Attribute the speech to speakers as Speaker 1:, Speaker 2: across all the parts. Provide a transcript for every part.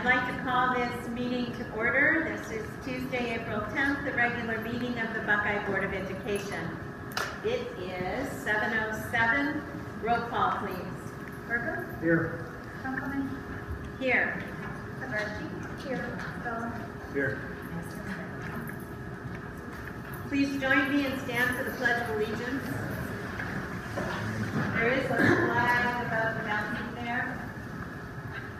Speaker 1: evening. I'd like to call this meeting to order. This is Tuesday, April 10th, the regular meeting of the Buckeye Board of Education. It is 7:07. Roll call, please.
Speaker 2: Berger,
Speaker 3: Here.
Speaker 2: Councilman,
Speaker 1: Here.
Speaker 2: Havarchi, here, Stelling,
Speaker 3: Here.
Speaker 1: Please join me and stand for the Pledge of Allegiance. There is a flag above the mountain there.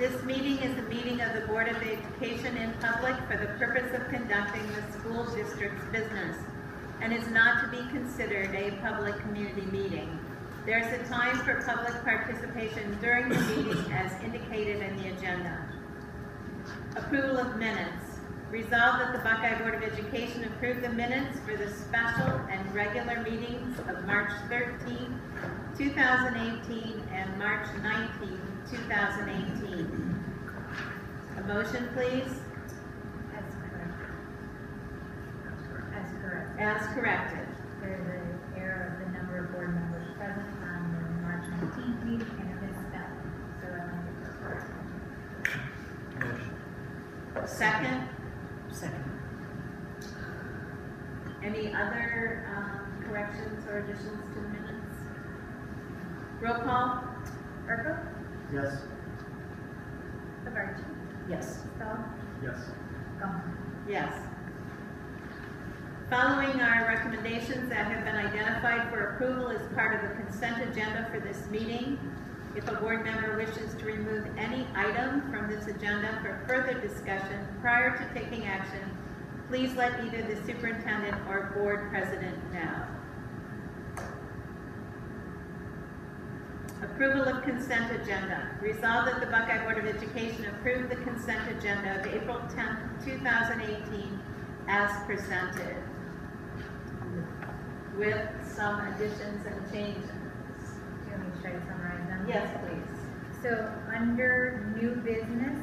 Speaker 1: This meeting is a meeting of the Board of Education in public for the purpose of conducting the school district's business and is not to be considered a public community meeting. There is a time for public participation during the meeting as indicated in the agenda. Approval of minutes. Resolved that the Buckeye Board of Education approve the minutes for the special and regular meetings of March 13, 2018 and March 19, 2018. A motion, please,
Speaker 2: as correct. As correct.
Speaker 1: as corrected.
Speaker 2: There's an error of the number of board members present on the March nineteenth meeting and a misspelling, so I want to correct.
Speaker 3: Motion.
Speaker 1: Second,
Speaker 4: Second.
Speaker 1: any other um, corrections or additions to the minutes? Roll call?
Speaker 2: Berger,
Speaker 3: Yes.
Speaker 2: Havarchi,
Speaker 4: Yes.
Speaker 2: Stelling,
Speaker 3: Yes.
Speaker 2: Councilman.
Speaker 1: Yes. Following our recommendations that have been identified for approval as part of the consent agenda for this meeting, if a board member wishes to remove any item from this agenda for further discussion prior to taking action, please let either the superintendent or board president know. Approval of consent agenda. Resolved that the Buckeye Board of Education approve the consent agenda of April 10th, 2018 as presented with some additions and changes.
Speaker 2: Do you want me to try to summarize them?
Speaker 1: Yes, please.
Speaker 2: So, under new business,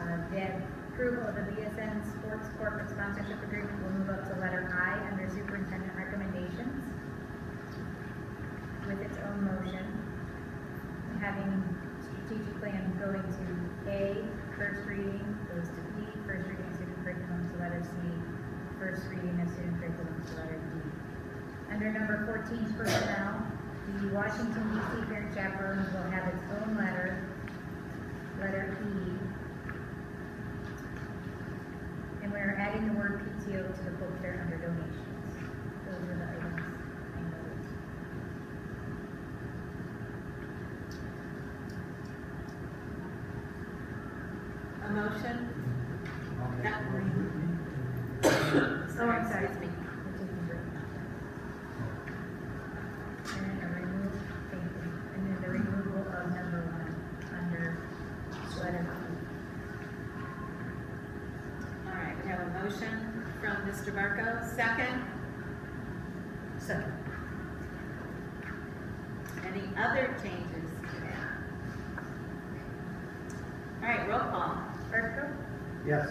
Speaker 2: uh, the approval of the BSN Sports Corporate Sponsorship Agreement will move up to letter I under superintendent recommendations with its own motion. Having strategic plan going to A, first reading, goes to B, first reading of student curriculum to letter C, first reading of student curriculum to letter D. Under number fourteen, personnel, the Washington DC parent chaperones will have its own letter, letter E. And we're adding the word PTO to the book fair under donations. Those are the items I noted.
Speaker 1: Motion? Yeah.
Speaker 2: Oh, I'm sorry.
Speaker 1: Excuse me.
Speaker 2: We're taking break. And then a remove, thank you, and then the removal of number one under letter E.
Speaker 1: All right, we have a motion from Mr. Barco, second.
Speaker 4: Second.
Speaker 1: Any other changes to that? All right, roll call.
Speaker 2: Barco,
Speaker 3: Yes.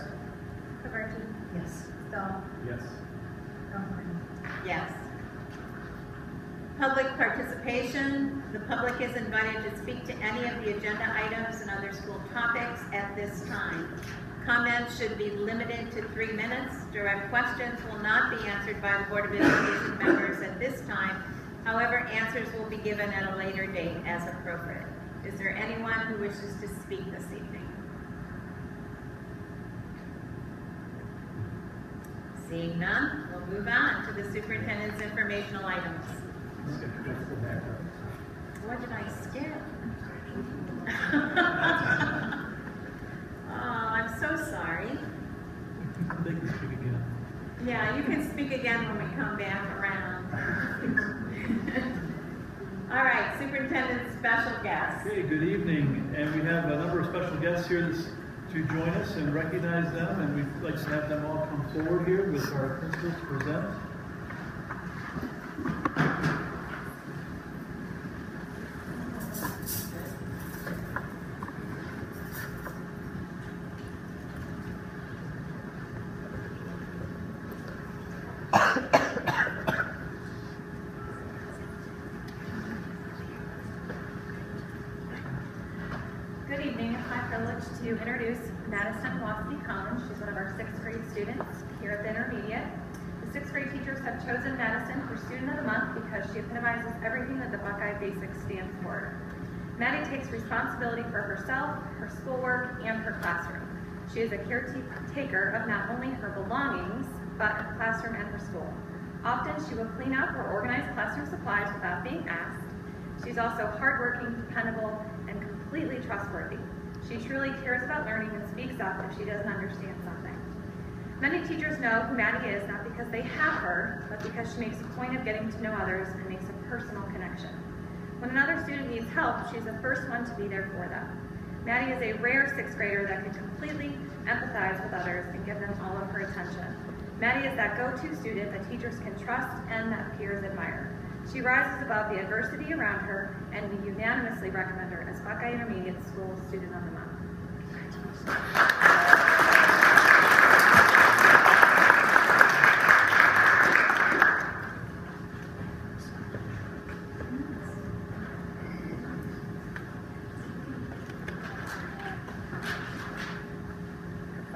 Speaker 2: Havarchi,
Speaker 4: Yes.
Speaker 2: Stahl,
Speaker 3: Yes.
Speaker 2: Councilman.
Speaker 1: Yes. Public participation. The public is invited to speak to any of the agenda items and other school topics at this time. Comments should be limited to three minutes. Direct questions will not be answered by the Board of Education members at this time. However, answers will be given at a later date as appropriate. Is there anyone who wishes to speak this evening? Seeing none, we'll move on to the superintendent's informational items. What did I skip? Oh, I'm so sorry.
Speaker 3: They can speak again.
Speaker 1: Yeah, you can speak again when we come back around. All right, superintendent special guest.
Speaker 3: Okay, good evening, and we have a number of special guests here this to join us and recognize them, and we'd like to have them all come forward here with our principals to present.
Speaker 5: Good evening. It's my privilege to introduce Madison Wassey Collins. She's one of our sixth grade students here at the intermediate. The sixth grade teachers have chosen Madison for Student of the Month because she epitomizes everything that the Buckeye Basics stands for. Maddie takes responsibility for herself, her schoolwork, and her classroom. She is a caretaker of not only her belongings, but her classroom and her school. Often she will clean up or organize classroom supplies without being asked. She's also hardworking, dependable, and completely trustworthy. She truly cares about learning and speaks up if she doesn't understand something. Many teachers know who Maddie is not because they have her, but because she makes a point of getting to know others and makes a personal connection. When another student needs help, she's the first one to be there for them. Maddie is a rare sixth grader that can completely empathize with others and give them all of her attention. Maddie is that go-to student that teachers can trust and that peers admire. She rises above the adversity around her, and we unanimously recommend her as Buckeye Intermediate School Student of the Month.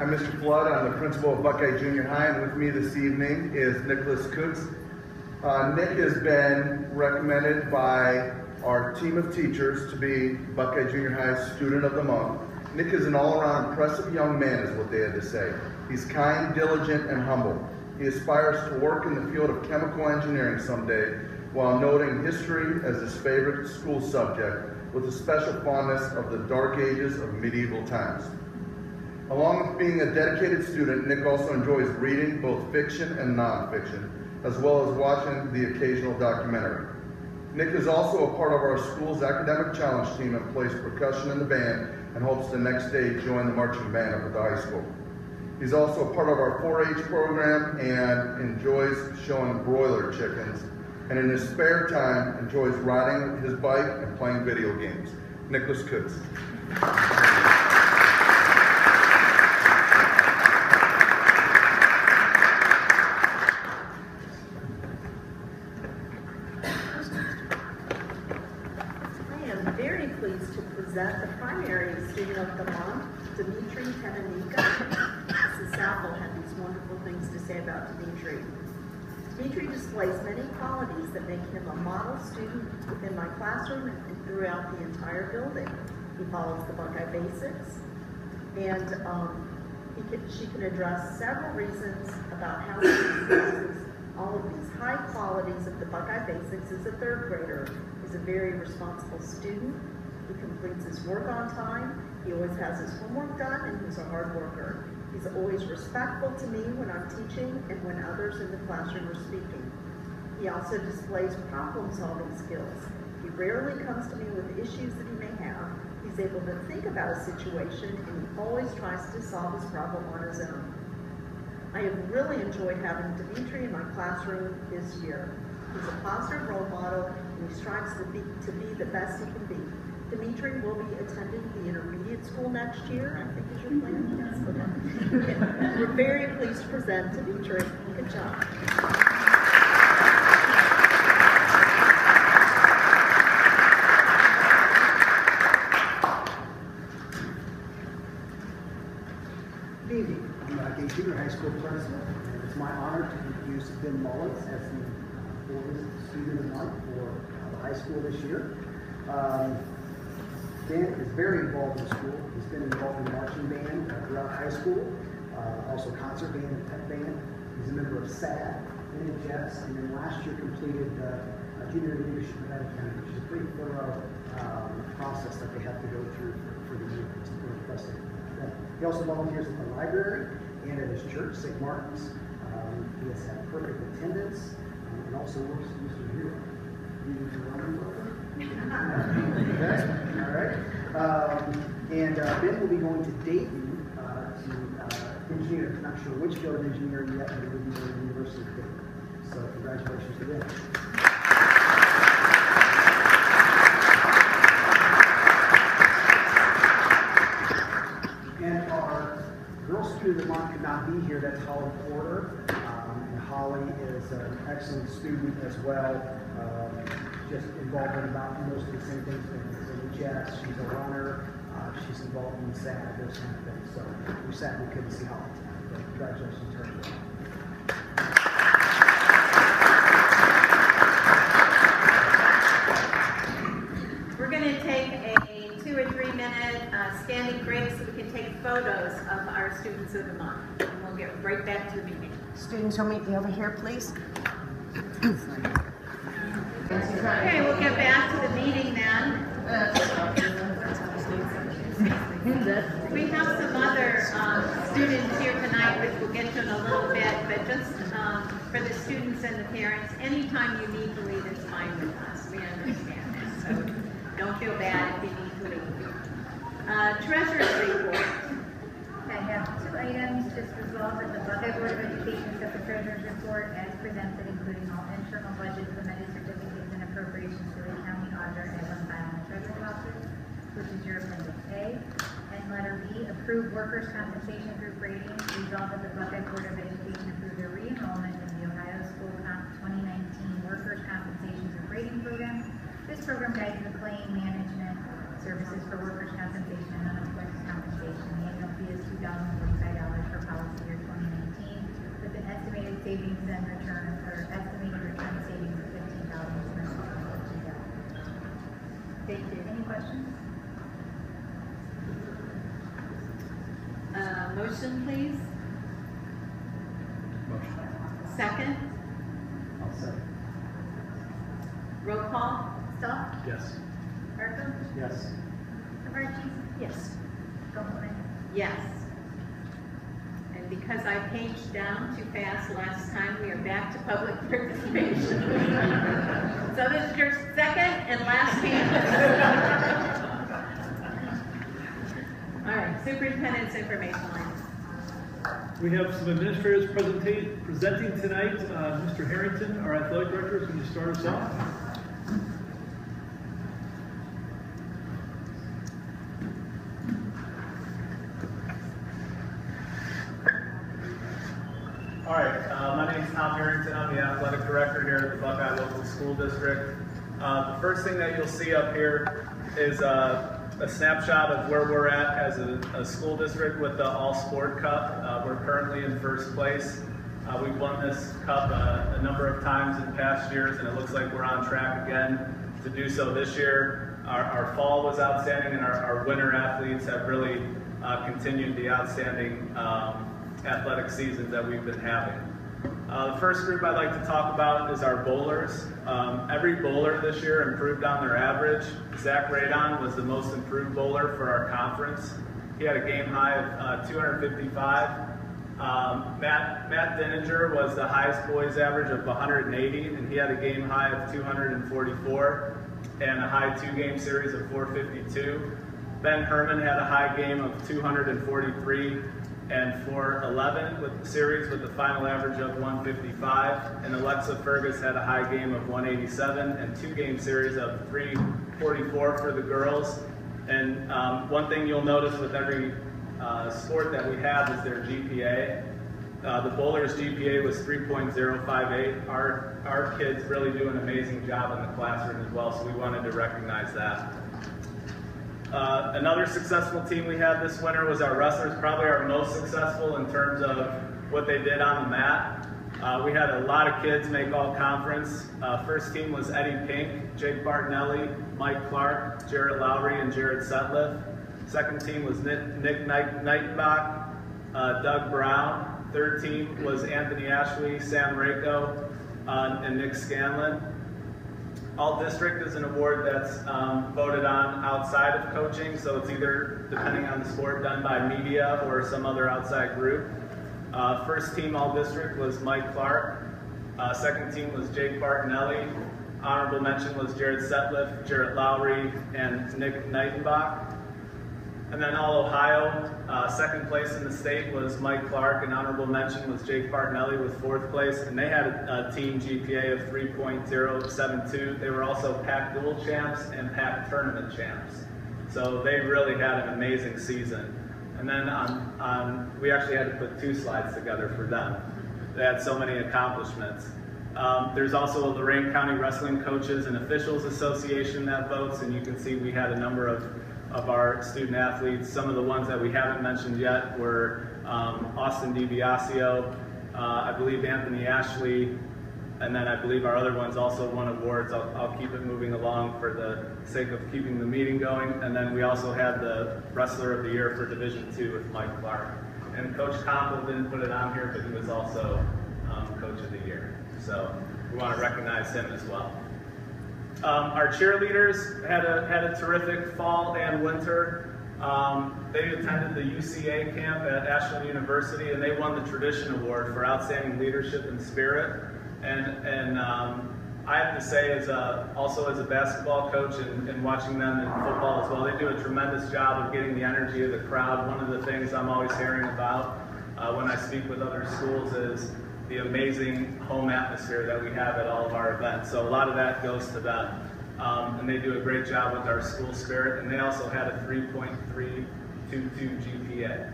Speaker 6: I'm Mr. Flood. I'm the principal of Buckeye Junior High, and with me this evening is Nicholas Kutz. Uh, Nick has been recommended by our team of teachers to be Buckeye Junior High Student of the Month. Nick is an all-around impressive young man, is what they had to say. He's kind, diligent, and humble. He aspires to work in the field of chemical engineering someday, while noting history as his favorite school subject, with a special fondness of the dark ages of medieval times. Along with being a dedicated student, Nick also enjoys reading both fiction and nonfiction, as well as watching the occasional documentary. Nick is also a part of our school's academic challenge team and plays percussion in the band and hopes to next day join the marching band up at the high school. He's also a part of our 4-H program and enjoys showing broiler chickens, and in his spare time enjoys riding his bike and playing video games. Nicholas Kutz.
Speaker 7: I am very pleased to present the primary student of the month, Dimitri Tenanika. Mrs. Southall had these wonderful things say about Dimitri. Dimitri displays many qualities that make him a model student within my classroom and throughout the entire building. He follows the Buckeye basics, and um, can, she can address several reasons about how he uses all of these high qualities of the Buckeye Basics as a third grader. He's a very responsible student. He completes his work on time. He always has his homework done, and he's a hard worker. He's always respectful to me when I'm teaching and when others in the classroom are speaking. He also displays problem-solving skills. He rarely comes to me with issues that he may have. He's able to think about a situation, and he always tries to solve his problem on his own. I have really enjoyed having Dimitri in my classroom this year. He's a positive role model, and he strives to be, to be the best he can be. Dimitri will be attending the intermediate school next year, I think is your plan, yes, okay. We're very pleased to present Dimitri. Good job.
Speaker 8: I'm uh, Gay Junior High School President, and it's my honor to introduce Ben Mullins as the uh, student of the month for uh, the high school this year. Um, Ben is very involved in school. He's been involved in marching band throughout high school, uh, also concert band and pep band. He's a member of SAD, NHS, and then last year completed uh, junior leadership event academy, which is a pretty thorough um, process that they have to go through for, for the year. It's really impressive. He also volunteers at the library and at his church, St. Martin's. Um, he has had perfect attendance um, and also works to run him over? Okay, All right. Um, and uh, Ben will be going to Dayton to uh, engineer, not sure which field of engineering yet, but it will be the University of Dayton. So congratulations to them. And our girl student of the month could not be here, that's Holly Porter. Um, and Holly is an excellent student as well, just involved in about most of the same things as in chess. She's a runner, uh, she's involved in SAD, those kind of things. So we sad we couldn't see Holly tonight, but congratulations to her.
Speaker 1: We're going to take a two or three minute uh, standing break so we can take photos of our students of the month. And we'll get right back to the meeting.
Speaker 4: Students will meet me over here, please.
Speaker 1: Okay, we'll get back to the meeting then. We have some other um, students here tonight, which we'll get to in a little bit, but just um, for the students and the parents, anytime you need to leave, it's fine with us. We understand so don't feel bad if you need to leave. Uh, Treasurer's report.
Speaker 2: I have two items, just resolved that the Buckeye Board of Education accept the treasurer's report as presented, including all internal budgets, amended certificates, and appropriations for the county auditor and one file in the treasurer's office, your appendix A. And letter B, approve workers' compensation group rating, resolved that the Buckeye Board of Education approve the re-enrollment in the Ohio School Comp 2019 Workers' Compensation Group Rating Program. This program guides the claim management services for workers' compensation and unemployment compensation. The annual fee is two thousand forty-five dollars for policy year twenty nineteen, with an estimated savings and return, or estimated return savings of fifteen dollars per month.
Speaker 1: Thank you.
Speaker 2: Any questions?
Speaker 1: Uh, Motion, please. Second.
Speaker 8: I'll say.
Speaker 1: Roll call.
Speaker 2: Stahl?
Speaker 3: Yes.
Speaker 2: Barkle?
Speaker 8: Yes.
Speaker 2: Savarchi?
Speaker 4: Yes.
Speaker 2: Goldman?
Speaker 1: Yes. And because I paged down too fast last time, we are back to public participation. So this is your second and last hand. All right, superintendent's information line.
Speaker 3: We have some administrators presenting tonight. Uh, Mr. Harrington, our athletic director, is going to start us off.
Speaker 9: All right, uh, my name is Tom Harrington. I'm the athletic director here at the Buckeye Local School District. Uh, the first thing that you'll see up here is uh, a snapshot of where we're at as a, a school district with the All Sport Cup. Uh, we're currently in first place. Uh, we've won this cup uh, a number of times in past years, and it looks like we're on track again to do so this year. Our, our fall was outstanding, and our, our winter athletes have really uh, continued the outstanding um, athletic seasons that we've been having. Uh, the first group I'd like to talk about is our bowlers. Um, every bowler this year improved on their average. Zach Radon was the most improved bowler for our conference. He had a game high of uh, 255. Um, Matt, Matt Denninger was the highest boys average of 180, and he had a game high of 244 and a high two game series of 452. Ben Herman had a high game of 243 and 411 with the series with the final average of 155. And Alexa Fergus had a high game of 187 and two game series of 344 for the girls. And um, one thing you'll notice with every uh, sport that we have is their GPA. Uh, the bowler's GPA was 3.058. Our, our kids really do an amazing job in the classroom as well, so we wanted to recognize that. Uh, another successful team we had this winter was our wrestlers, probably our most successful in terms of what they did on the mat. Uh, we had a lot of kids make all conference. Uh, first team was Eddie Pink, Jake Bartonelli, Mike Clark, Jarrett Lowry, and Jared Setliff. Second team was Nick, Neitenbach, uh, Doug Brown. Third team was Anthony Ashley, Sam Rako, uh, and Nick Scanlon. All District is an award that's um, voted on outside of coaching, so it's either, depending on the sport, done by media or some other outside group. Uh, first team All District was Mike Clark. Uh, second team was Jake Bartonelli. Honorable mention was Jared Setliff, Jarrett Lowry, and Nick Neitenbach. And then all Ohio, uh, second place in the state was Mike Clark, and honorable mention was Jake Bartonelli with fourth place, and they had a, a team GPA of 3.072. They were also PAC dual champs and PAC tournament champs. So they really had an amazing season. And then we actually had to put two slides together for them. They had so many accomplishments. Um, there's also a Lorain County Wrestling Coaches and Officials Association that votes, and you can see we had a number of, of our student athletes. Some of the ones that we haven't mentioned yet were um, Austin DiBiasio, uh, I believe Anthony Ashley, and then I believe our other ones also won awards. I'll, I'll keep it moving along for the sake of keeping the meeting going. And then we also had the Wrestler of the Year for Division Two with Mike Clark. And Coach Comple didn't put it on here, but he was also um, Coach of the Year. So we want to recognize him as well. Um, our cheerleaders had a, had a terrific fall and winter. Um, they attended the UCA camp at Ashland University and they won the Tradition Award for Outstanding Leadership and Spirit. And, and um, I have to say, as a, also as a basketball coach and, and watching them in football as well, they do a tremendous job of getting the energy of the crowd. One of the things I'm always hearing about uh, when I speak with other schools is the amazing home atmosphere that we have at all of our events. So a lot of that goes to them. Um, and they do a great job with our school spirit. And they also had a 3.322 GPA.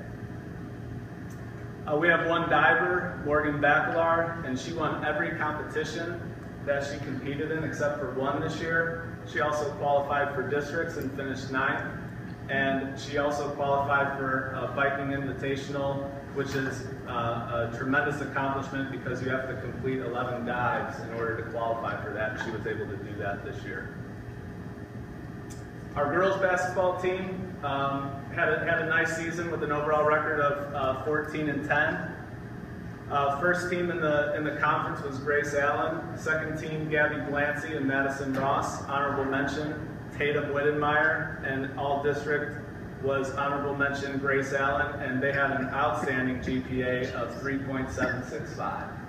Speaker 9: Uh, we have one diver, Morgan Bacalar, and she won every competition that she competed in except for one this year. She also qualified for districts and finished ninth. And she also qualified for a Viking Invitational, which is uh, a tremendous accomplishment because you have to complete 11 dives in order to qualify for that. She was able to do that this year. Our girls basketball team um, had, a, had a nice season with an overall record of uh, 14 and 10. Uh, first team in the in the conference was Grace Allen. Second team Gabby Glancy and Madison Ross. Honorable mention Tatum Wittenmeyer and all district was honorable mention Grace Allen, and they had an outstanding GPA of 3.765.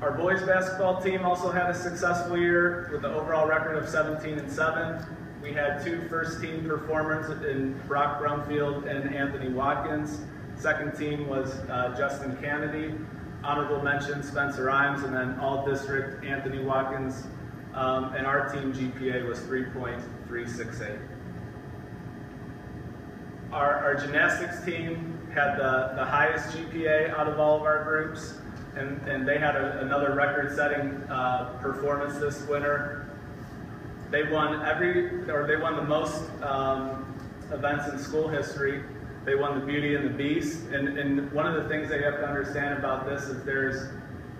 Speaker 9: Our boys basketball team also had a successful year with an overall record of 17 and 7. We had two first team performers in Brock Brumfield and Anthony Watkins. Second team was uh, Justin Kennedy. Honorable mention Spencer Imes, and then all district Anthony Watkins. Um, and our team GPA was 3.368. Our, our gymnastics team had the, the highest GPA out of all of our groups and, and they had a, another record-setting uh, performance this winter. They won every, or they won the most um, events in school history. They won the Beauty and the Beast, and, and one of the things that you have to understand about this is there's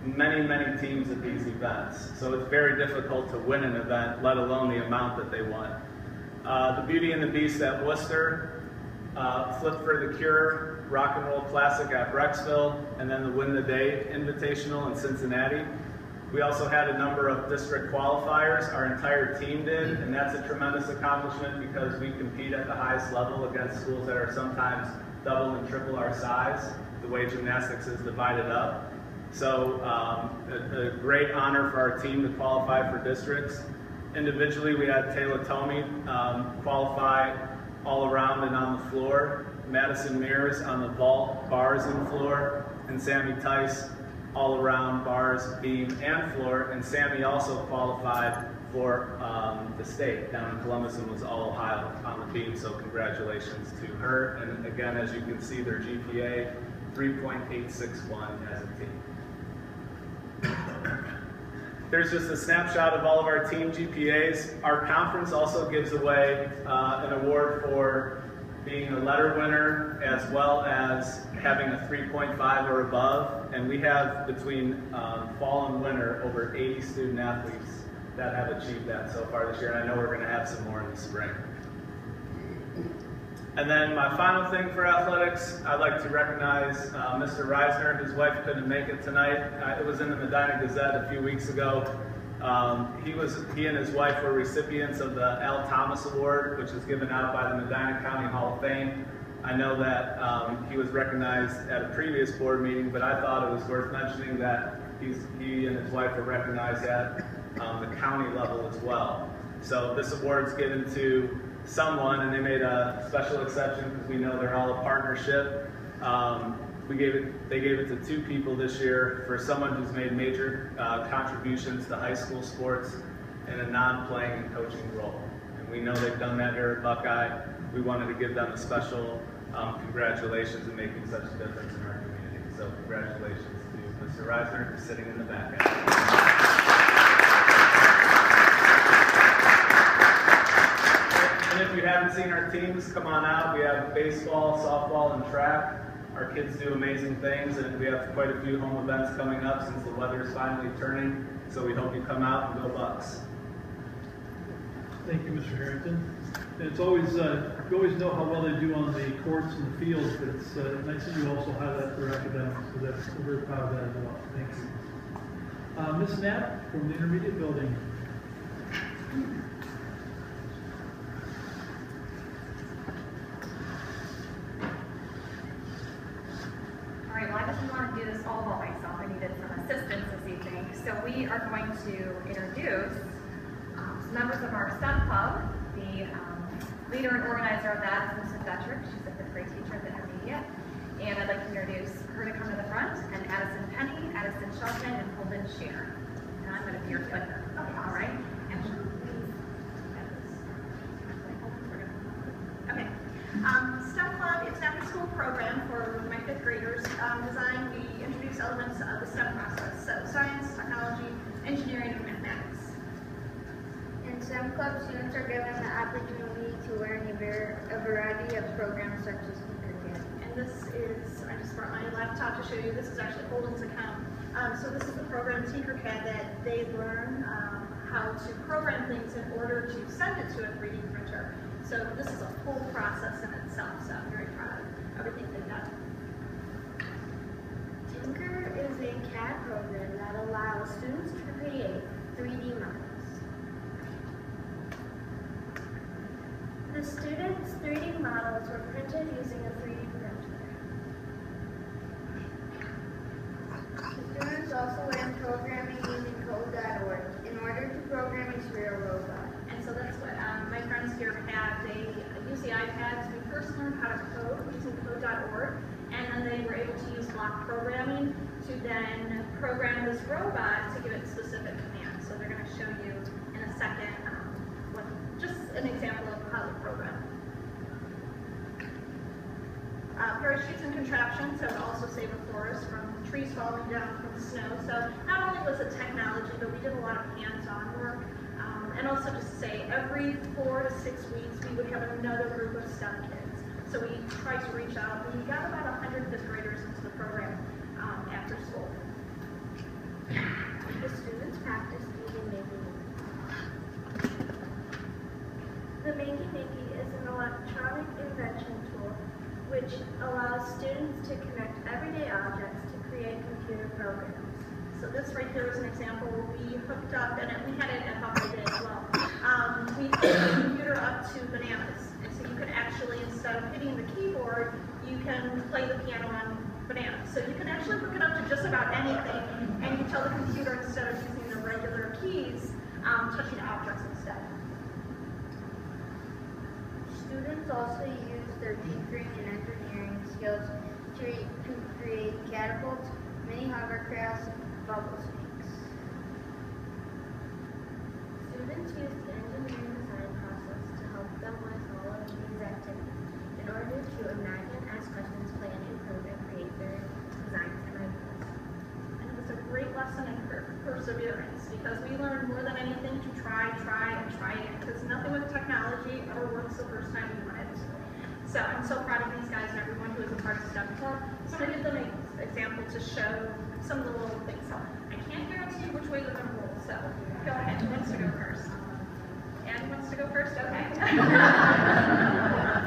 Speaker 9: many, many teams at these events, so it's very difficult to win an event, let alone the amount that they won. Uh, the Beauty and the Beast at Wooster, uh, Flip for the Cure, Rock and Roll Classic at Brecksville, and then the Win the Day Invitational in Cincinnati. We also had a number of district qualifiers. Our entire team did, and that's a tremendous accomplishment because we compete at the highest level against schools that are sometimes double and triple our size, the way gymnastics is divided up. So um, a, a, great honor for our team to qualify for districts. Individually, we had Taylor Tomey um, qualify all around and on the floor. Madison Mears on the vault, bars and floor, and Sammy Tice all around bars, beam, and floor. And Sammy also qualified for um, the state down in Columbus and was all Ohio on the beam. So congratulations to her. And again, as you can see, their GPA 3.861 as a team. There's just a snapshot of all of our team GPAs. Our conference also gives away uh, an award for being a letter winner as well as having a 3.5 or above. And we have between um, fall and winter over 80 student athletes that have achieved that so far this year. And I know we're going to have some more in the spring. And then my final thing for athletics, I'd like to recognize uh, Mr. Reisner. His wife couldn't make it tonight. Uh, it was in the Medina Gazette a few weeks ago. Um, he was he and his wife were recipients of the L. Thomas Award, which is given out by the Medina County Hall of Fame. I know that um, he was recognized at a previous board meeting, but I thought it was worth mentioning that he's, he and his wife were recognized at um, the county level as well. So this award's given to someone, and they made a special exception because we know they're all a partnership. Um, we gave it, they gave it to two people this year for someone who's made major uh, contributions to high school sports in a non-playing and coaching role. And we know they've done that here at Buckeye. We wanted to give them a special um, congratulations in making such a difference in our community. So congratulations to Mr. Reisner for sitting in the back. And if you haven't seen our teams, come on out. We have baseball, softball, and track. Our kids do amazing things, and we have quite a few home events coming up since the weather is finally turning. So we hope you come out and go Bucks.
Speaker 3: Thank you, Mr. Harrington. And it's always, uh, you always know how well they do on the courts and the fields, but it's uh, nice that you also highlight their academics, so that's, we're very proud of that as well. Thank you. Uh, Ms. Knapp from the intermediate building.
Speaker 10: All right, well, I didn't want to do this all by myself. I needed some assistance this evening. So we are going to introduce um, some members of our STEM Club. The um, leader and organizer of that is Mrs. Detrick. She's a fifth grade teacher at the intermediate. And I'd like to introduce her to come to the front, and Addison Penny, Addison Shelton, and Holden Shear. And I'm going to be your twin. All right? And
Speaker 11: Okay. Um, STEM Club, it's an after-school program for my fifth graders. Um, designed, we introduce elements of the STEM process, so science, engineering, and mathematics.
Speaker 12: In STEM Club, students are given the opportunity to learn a, var- a variety of programs such as Tinkercad.
Speaker 11: And this is, I just brought my laptop to show you, this is actually Holden's account. Um, so this is the program Tinkercad that they learn um, how to program things in order to send it to a 3D printer. So this is a whole process in itself, so I'm very proud of everything they've done.
Speaker 12: Tinker is a CAD program that allows students create 3D models. The students' 3D models were printed using a 3D printer. The students also learned programming using code.org in order to program a Sphero robot.
Speaker 11: And so that's what um, my friends here have. They use the iPads. We first learned how to code using code.org, and then they were able to use block programming to then program this robot to give it specific commands. So they're going to show you in a second um, what, just an example of how to program. Uh, parachutes and contraptions that would also save a forest from trees falling down from the snow. So not only was it technology, but we did a lot of hands-on work. Um, and also just to say, every four to six weeks, we would have another group of STEM kids. So we tried to reach out, we got about 100 fifth graders into the program
Speaker 12: The students practice using Makey The Makey Makey is an electronic invention tool which allows students to connect everyday objects to create computer programs.
Speaker 11: So this right here is an example we hooked up, and we had it at Buckeye Day as well. Um, we hooked the computer up to bananas, and so you can actually, instead of hitting the keyboard, you can play the piano on bananas. So you can actually hook it up to just about anything, and you tell the computer instead of using the regular keys, um, touching objects instead.
Speaker 12: Students also use their tinkering and engineering skills to, re- to create catapults, mini hovercrafts, and bubble snakes. Students use the engineering design process to help them with all of these activities in order to imagine, ask questions, plan, improve, and create their designs and ideas.
Speaker 11: And it was a great lesson in per- perseverance because we learn more than anything to try, try, and try again. Because nothing with technology ever works the first time you want it. So I'm so proud of these guys and everyone who is a part of STEM Club. So to give them an example to show some of the little things. So I can't guarantee which way they're going to roll. So go ahead. Who wants to go first? Anne wants to go first? Okay.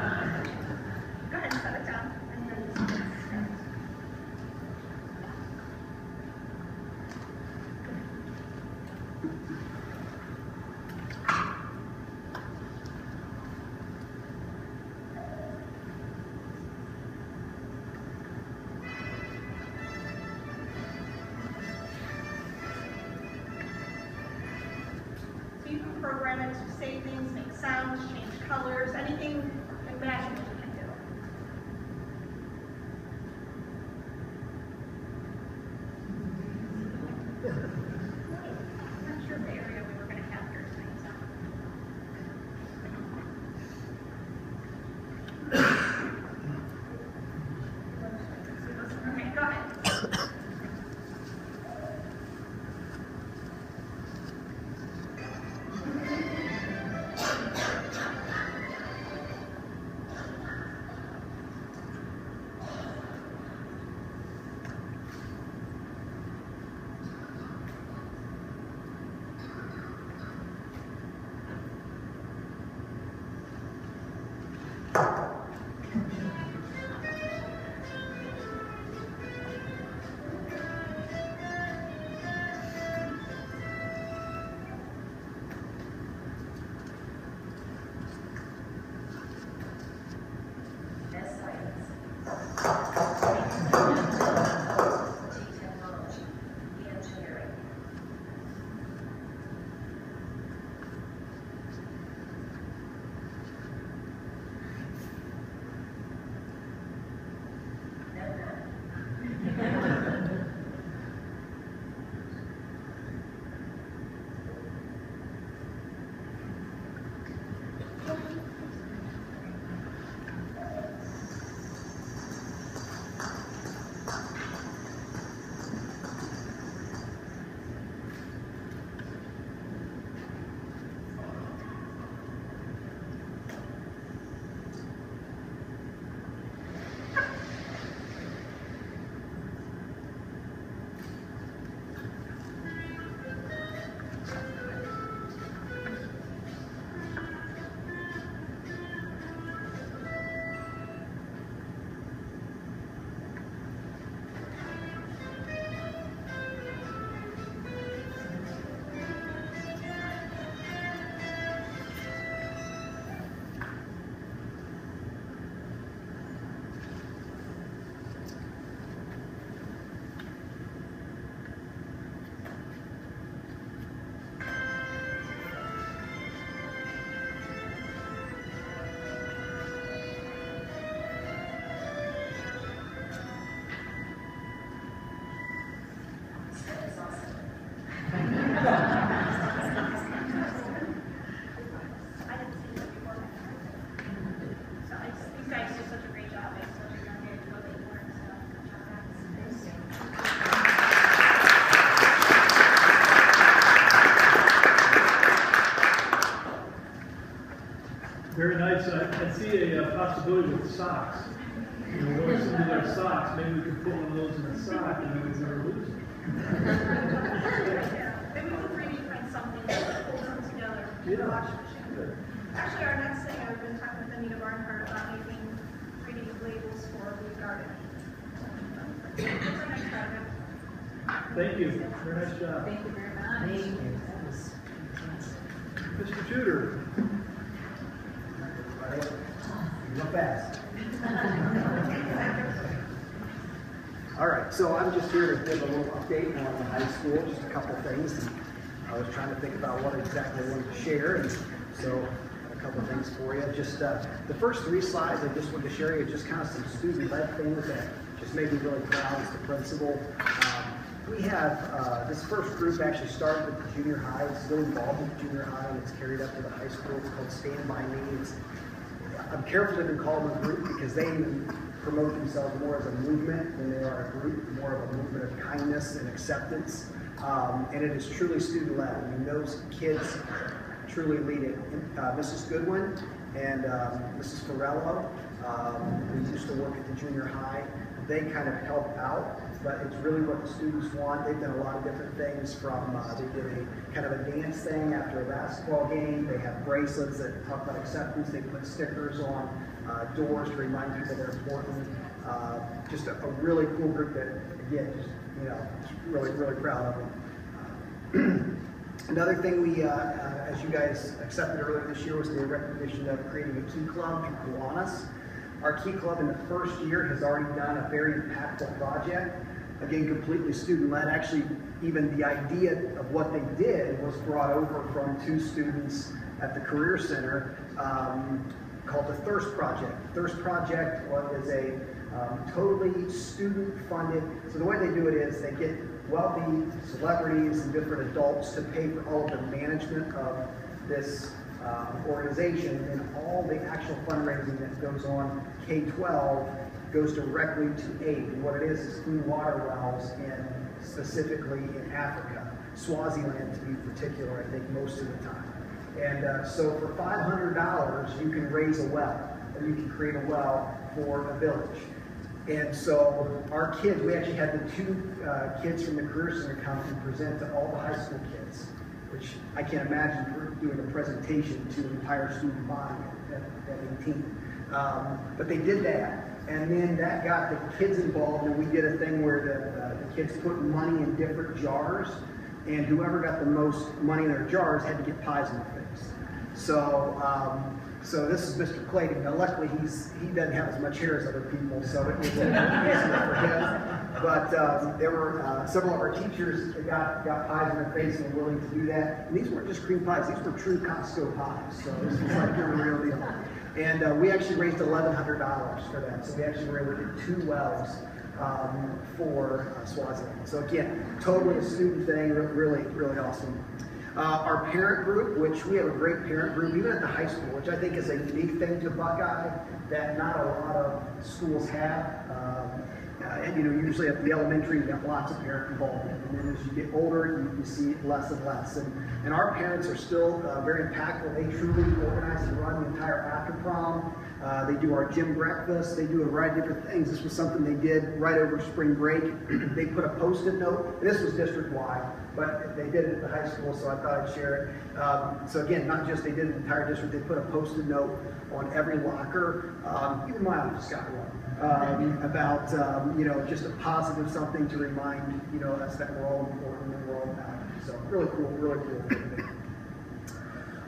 Speaker 13: a
Speaker 3: uh, with socks. You know, what if somebody wears socks, maybe we could put one of those in a sock and then we'd never lose it.
Speaker 13: Maybe we'll three D print something that pulls them together. in the
Speaker 3: Yeah.
Speaker 13: washing machine. Actually, our next thing, I've been talking with Anita Barnhart about making three D labels for the garden. That's our next project.
Speaker 3: Thank you. Very nice job.
Speaker 2: Thank you very much. Thank you.
Speaker 3: Mr. Tudor.
Speaker 8: Real fast. All right, so I'm just here to give a little update on the high school, just a couple things. I was trying to think about what exactly I wanted to share, and so a couple things for you. Just uh, the first three slides I just wanted to share you just kind of some student-led things that just made me really proud as the principal. Um, we have uh, this first group actually started with the junior high, it's still involved with the junior high, and it's carried up to the high school. It's called Stand By Me. It's I'm careful to call them a group because they promote themselves more as a movement than they are a group, more of a movement of kindness and acceptance. Um, and it is truly student led. I mean, those kids truly lead it. Uh, Mrs. Goodwin and um, Mrs. Farello, um, who used to work at the junior high, they kind of help out, but it's really what the students want. They've done a lot of different things from, uh, they did a kind of a dance thing after a basketball game. They have bracelets that talk about acceptance. They put stickers on uh, doors to remind people they're important. Uh, just a, a really cool group that, again, just, you know, just really, really proud of them. Another thing we, uh, uh, as you guys accepted earlier this year, was the recognition of creating a key club through Kiwanis. Our key club in the first year has already done a very impactful project. Again, completely student-led. Actually, even the idea of what they did was brought over from two students at the Career Center um, called the Thirst Project. Thirst Project wa- is a um, totally student-funded, so the way they do it is they get wealthy celebrities and different adults to pay for all of the management of this um, organization, and all the actual fundraising that goes on K-12 goes directly to aid. And what it is is clean water wells in specifically in Africa, Swaziland to be particular, I think most of the time. And uh, so for $500, you can raise a well, or you can create a well for a village. And so our kids, we actually had the two uh, kids from the Career Center come and present to all the high school kids, which I can't imagine doing a presentation to an entire student body at, at 18. Um, but they did that, and then that got the kids involved, and we did a thing where the, uh, the kids put money in different jars, and whoever got the most money in their jars had to get pies in their face. So, um, so this is Mr. Clayton. Now, luckily, he's he doesn't have as much hair as other people, so it was easier for him. But um, there were uh, several of our teachers that got got pies in their face and were willing to do that. And these weren't just cream pies; these were true Costco pies. So this was like a real deal. And uh, we actually raised eleven hundred dollars for that. So we actually were able to do two wells um, for uh, Swaziland. So again, totally a student thing. Really, really awesome. Uh, our parent group, which we have a great parent group, even at the high school, which I think is a unique thing to Buckeye that not a lot of schools have. Um, uh, and you know, usually at the elementary, you have lots of parent involvement, and then as you get older, you, you see less and less. And, and our parents are still uh, very impactful. They truly organize and run the entire after prom. Uh, they do our gym breakfast. They do a variety of different things. This was something they did right over spring break. they put a post-it note. This was district-wide, but they did it at the high school, so I thought I'd share it. Um, so again, not just they did it the entire district. They put a post-it note on every locker. Um, even my office got one um, about um, you know just a positive something to remind you know us that we're all important and we're all valued. So really cool, really cool.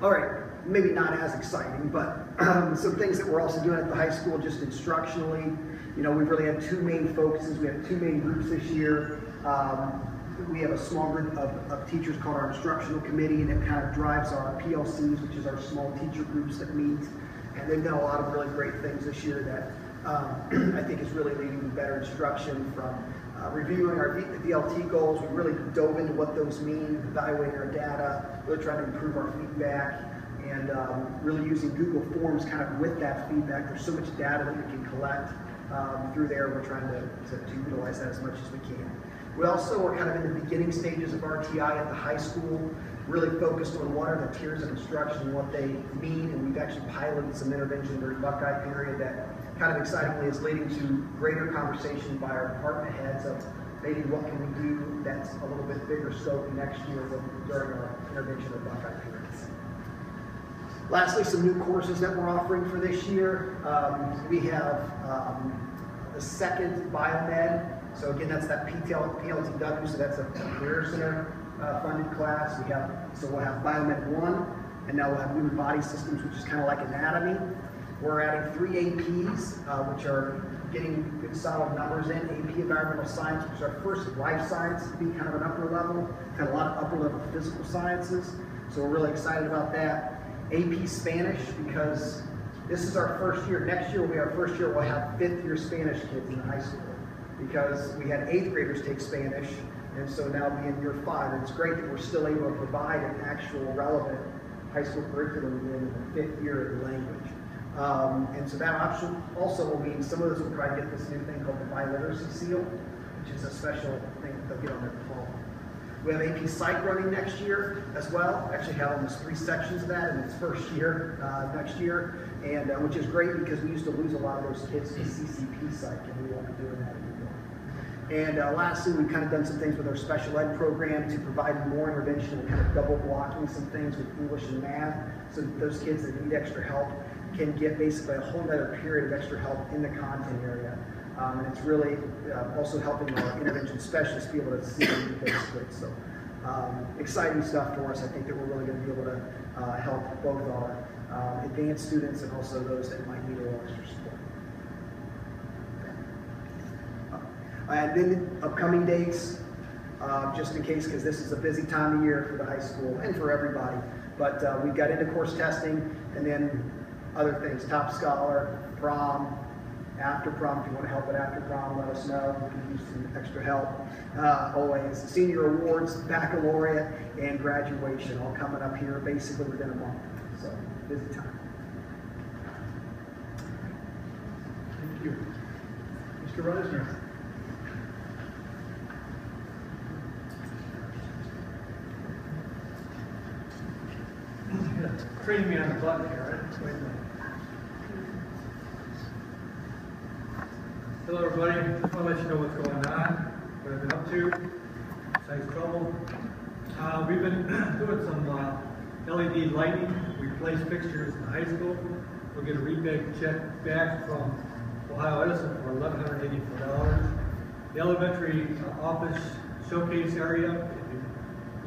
Speaker 8: All right, maybe not as exciting, but um, some things that we're also doing at the high school, just instructionally. You know, we've really had two main focuses. We have two main groups this year. Um, we have a small group of, of teachers called our instructional committee and that kind of drives our PLCs, which is our small teacher groups that meet. And they've done a lot of really great things this year that um, I think is really leading to better instruction from uh, reviewing our VLT goals. We really dove into what those mean, evaluating our data, really trying to improve our feedback, and um, really using Google Forms kind of with that feedback. There's so much data that we can collect um, through there. We're trying to, to, to utilize that as much as we can. We also are kind of in the beginning stages of RTI at the high school, really focused on what are the tiers of instruction and what they mean, and we've actually piloted some intervention during Buckeye period that kind of excitingly is leading to greater conversation by our department heads of maybe what can we do that's a little bit bigger scope next year during our intervention of Buckeye periods. Lastly, some new courses that we're offering for this year. Um, we have um, the second biomed. So again, that's that PTL, PLTW, so that's a career center uh, funded class. We have, so we'll have biomed one, and now we'll have human body systems, which is kind of like anatomy. We're adding three APs, uh, which are getting good solid numbers in. AP Environmental Science, which is our first life science to be kind of an upper level, kind of a lot of upper level physical sciences. So we're really excited about that. AP Spanish, because this is our first year. Next year will be our first year. We'll have fifth year Spanish kids in high school because we had eighth graders take Spanish, and so now being year five. It's great that we're still able to provide an actual relevant high school curriculum in the fifth year of the language. Um, and so that option also will mean some of those will to get this new thing called the biliteracy seal, which is a special thing that they'll get on their diploma. We have AP Psych running next year as well. Actually have almost three sections of that in its first year uh, next year, and uh, which is great because we used to lose a lot of those kids to CCP Psych, and we won't be doing that anymore. And uh, lastly, we've kind of done some things with our special ed program to provide more intervention and kind of double blocking some things with English and math, so that those kids that need extra help can get basically a whole other period of extra help in the content area. Um, and it's really uh, also helping our intervention specialists be able to see basically. So um, exciting stuff for us. I think that we're really going to be able to uh, help both our uh, advanced students and also those that might need a little extra support. Uh, and then upcoming dates, uh, just in case, because this is a busy time of year for the high school and for everybody. But uh, we got into course testing and then other things, top scholar, prom, after prom, if you want to help at after prom, let us know. We can use some extra help. Uh, always senior awards, baccalaureate, and graduation all coming up here basically within a month. So busy time.
Speaker 14: Thank you. Mr. Reisner? Training me on the button here, right? Wait a minute. Hello, everybody. Just want to let you know what's going on, what I've been up to, besides trouble. Uh, we've been doing some, uh, LED lighting, replace fixtures in high school. We'll get a rebate check back from Ohio Edison for eleven hundred eighty-four dollars. The elementary uh, office showcase area, if you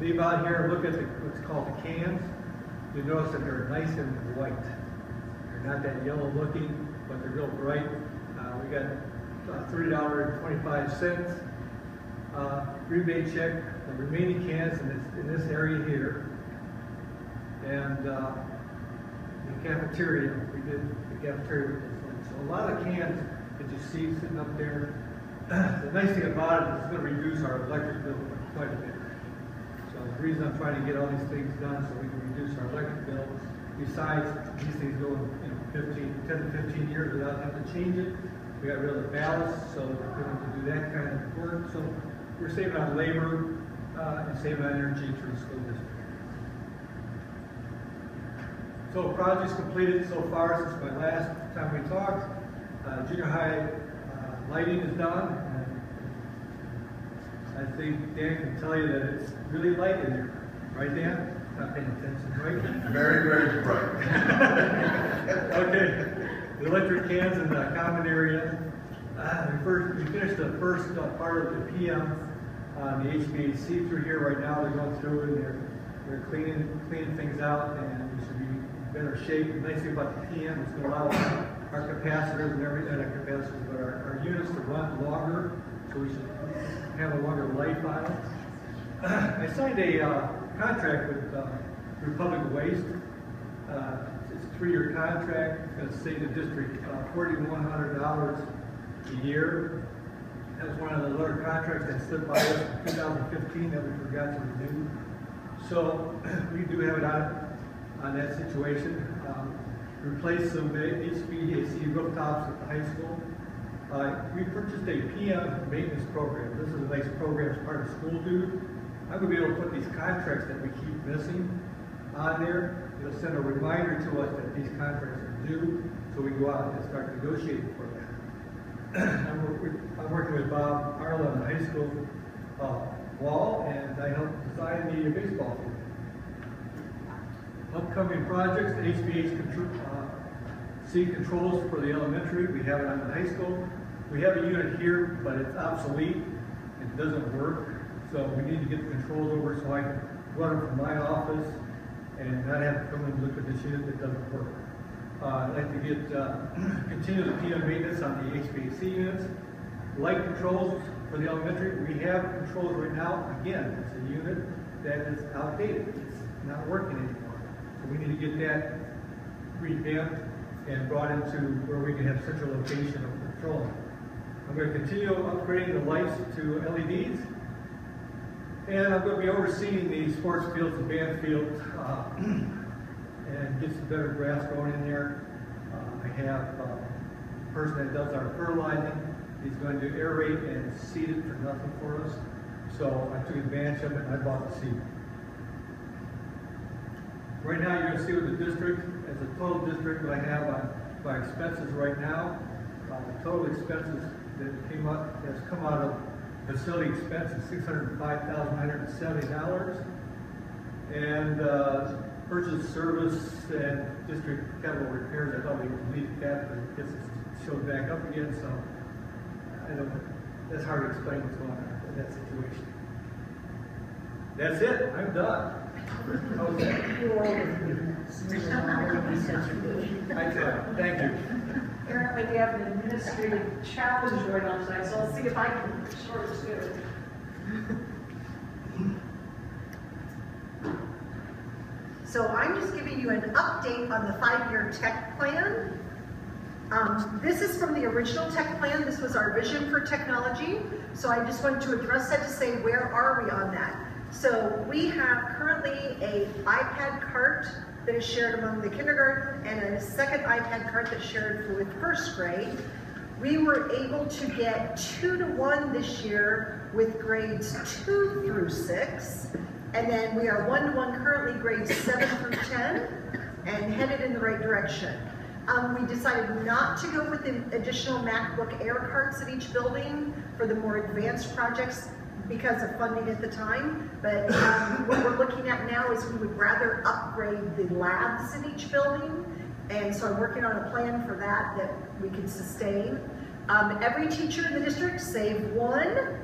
Speaker 14: leave out here and look at the, what's called the cans, you notice that they're nice and white. They're not that yellow looking, but they're real bright. Uh, we got uh, thirty dollars and twenty-five cents. Uh, rebate check, the remaining cans in this, in this area here. And, uh, the cafeteria, we did the cafeteria with this one. So a lot of cans that you see sitting up there. The nice thing about it is it's gonna reduce our electric bill quite a bit. So the reason I'm trying to get all these things done, so we can reduce our electric bill, besides these things going, you know, 15, 10 to fifteen years without having to change it. We got rid of the ballast, so we're going to do that kind of work. So we're saving on labor, uh, and saving on energy for the school district. So projects completed so far since my last time we talked. Uh, junior high, uh, lighting is done. and I think Dan can tell you that it's really light in here. Right, Dan? Not paying attention, right?
Speaker 6: Very, very bright.
Speaker 14: Okay, the electric cans in the common area. Uh, we first, we finished the first uh, part of the PM on the HVAC through here right now. They're going through and they're, they're cleaning, cleaning things out and we should be in better shape. The nice thing about the PM is to allow our capacitors and everything, not our capacitors, but our, our units to run longer. So we should have a longer life on it. I signed a, uh, contract with, uh, Republic Waste. Uh, three-year contract, gonna save the district, uh, forty-one hundred dollars a year. That was one of the other contracts that slipped by us in two thousand fifteen that we forgot to renew. So, we do have it on, on that situation. Um, Replace some HVAC rooftops at the high school. Uh, we purchased a PM maintenance program. This is a nice program as part of school due. I'm gonna be able to put these contracts that we keep missing on there. It'll send a reminder to us that these contracts are due, so we go out and start negotiating for that. I'm, I'm working with Bob Arlen the high school, uh, wall, and I helped design the baseball field. Upcoming projects, HVAC control, uh, C controls for the elementary, we have it on the high school. We have a unit here, but it's obsolete, it doesn't work, so we need to get the controls over so I can run it from my office and not have to come and look at this unit that doesn't work. Uh, I'd like to get, uh, the PM maintenance on the HVAC units. Light controls for the elementary, we have controls right now, again, it's a unit that is outdated, it's not working anymore. So we need to get that revamped and brought into where we can have central location of control. I'm gonna continue upgrading the lights to LEDs. And I'm gonna be overseeing the sports fields and band fields, uh, and get some better grass growing in there. Uh, I have uh, a person that does our fertilizing, he's going to aerate and seed it for nothing for us. So I took advantage of it and I bought the seed. Right now, you're gonna see with the district, as a total district, what I have on my expenses right now. Uh, the total expenses that came up, has come out of facility expenses, six hundred and five thousand, nine hundred and seventy dollars. And, uh, purchase service and district capital repairs, I thought we deleted that, but it gets showed back up again, so I don't, that's hard to explain what's going on in that situation. That's it, I'm done. Okay. I tell, thank you.
Speaker 15: Apparently, we have an administrative challenge going on tonight, so I'll see if I can short too.
Speaker 16: So I'm just giving you an update on the five-year tech plan. Um, this is from the original tech plan. This was our vision for technology. So I just wanted to address that to say, where are we on that? So we have currently a iPad cart that is shared among the kindergarten and a second iPad cart that's shared with first grade. We were able to get two to one this year with grades two through six. And then we are one to one currently grades seven through 10 and headed in the right direction. Um, we decided not to go with the additional MacBook Air carts at each building for the more advanced projects because of funding at the time. But um, what we're looking at now is we would rather upgrade the labs in each building. And so I'm working on a plan for that that we can sustain. Um, every teacher in the district, save one,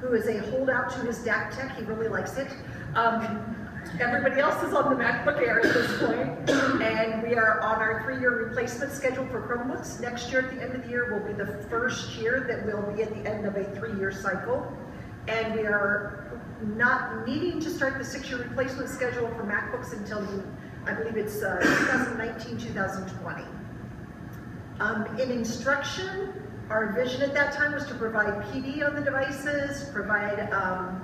Speaker 16: who is a holdout to his DAC Tech, he really likes it. Um, everybody else is on the MacBook Air at this point, and we are on our three-year replacement schedule for Chromebooks. Next year, at the end of the year, will be the first year that we'll be at the end of a three-year cycle. And we are not needing to start the six-year replacement schedule for MacBooks until, I believe it's uh, 2019, 2020. Um, in instruction, our vision at that time was to provide PD on the devices, provide um,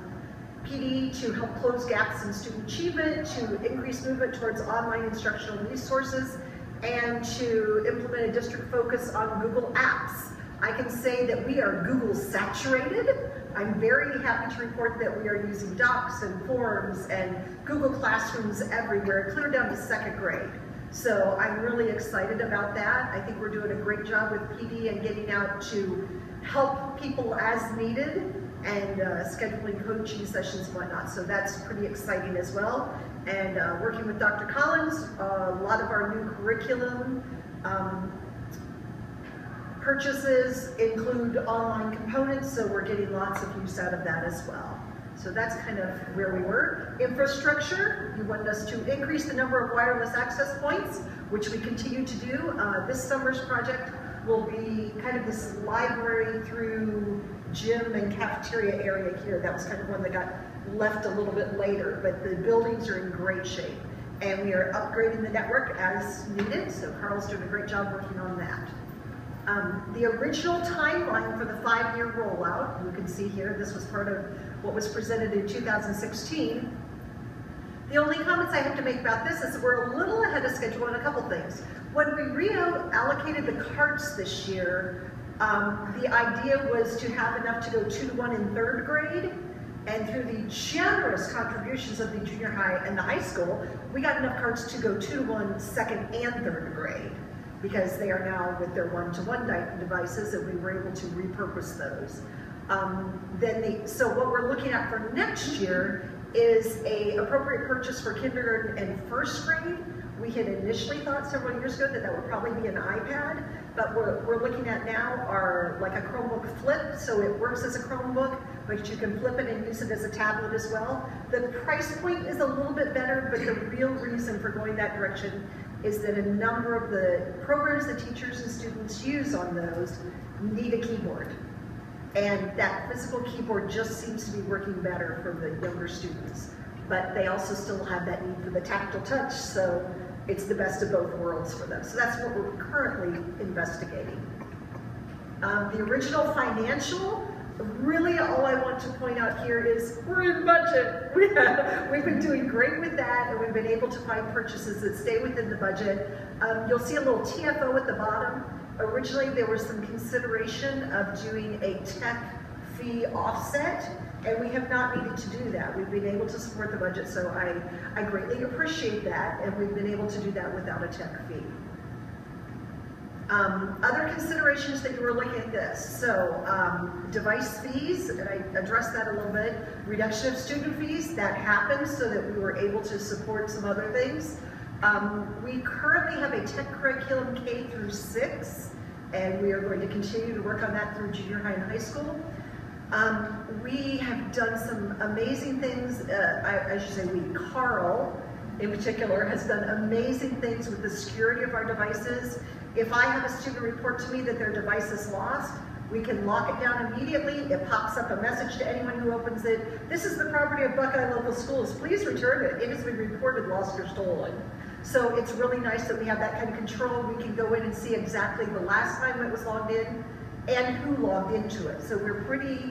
Speaker 16: PD to help close gaps in student achievement, to increase movement towards online instructional resources, and to implement a district focus on Google Apps. I can say that we are Google saturated. I'm very happy to report that we are using Docs and Forms and Google Classrooms everywhere, clear down to second grade. So I'm really excited about that. I think we're doing a great job with PD and getting out to help people as needed and uh, scheduling coaching sessions and whatnot. So that's pretty exciting as well. And uh, working with Dr. Collins, uh, a lot of our new curriculum um, purchases include online components, so we're getting lots of use out of that as well. So that's kind of where we were. Infrastructure, you wanted us to increase the number of wireless access points, which we continue to do. Uh, this summer's project will be kind of this library through gym and cafeteria area here. That was kind of one that got left a little bit later, but the buildings are in great shape. And we are upgrading the network as needed, so Carl's doing a great job working on that. Um, the original timeline for the five-year rollout, you can see here, this was part of what was presented in 2016. The only comments I have to make about this is we're a little ahead of schedule on a couple things. When we reallocated the carts this year, um, the idea was to have enough to go two to one in third grade, and through the generous contributions of the junior high and the high school, we got enough carts to go two to one second and third grade because they are now with their one-to-one -one devices and we were able to repurpose those. Um, then the, so what we're looking at for next year is a appropriate purchase for kindergarten and first grade. We had initially thought several years ago that that would probably be an iPad, but what we're looking at now are like a Chromebook flip, so it works as a Chromebook, but you can flip it and use it as a tablet as well. The price point is a little bit better, but the real reason for going that direction is that a number of the programs that teachers and students use on those need a keyboard. And that physical keyboard just seems to be working better for the younger students. But they also still have that need for the tactile touch, so it's the best of both worlds for them. So that's what we're currently investigating. Um, the original financial, really all I want to point out here is we're in budget. We have, been doing great with that and we've been able to find purchases that stay within the budget. Um, you'll see a little TFO at the bottom. Originally there was some consideration of doing a tech fee offset and we have not needed to do that. We've been able to support the budget so I, I greatly appreciate that and we've been able to do that without a tech fee. Um, other considerations that you were looking at this, so um, device fees, and I addressed that a little bit, reduction of student fees, that happened so that we were able to support some other things. Um, we currently have a tech curriculum K through six, and we are going to continue to work on that through junior high and high school. Um, we have done some amazing things, uh, I, I should say we, Carl in particular has done amazing things with the security of our devices if I have a student report to me that their device is lost, We can lock it down immediately. It pops up a message to anyone who opens it. This is the property of Buckeye Local Schools. Please return it. It has been reported lost or stolen. So it's really nice that we have that kind of control. We can go in and see exactly the last time it was logged in and who logged into it. So we're pretty,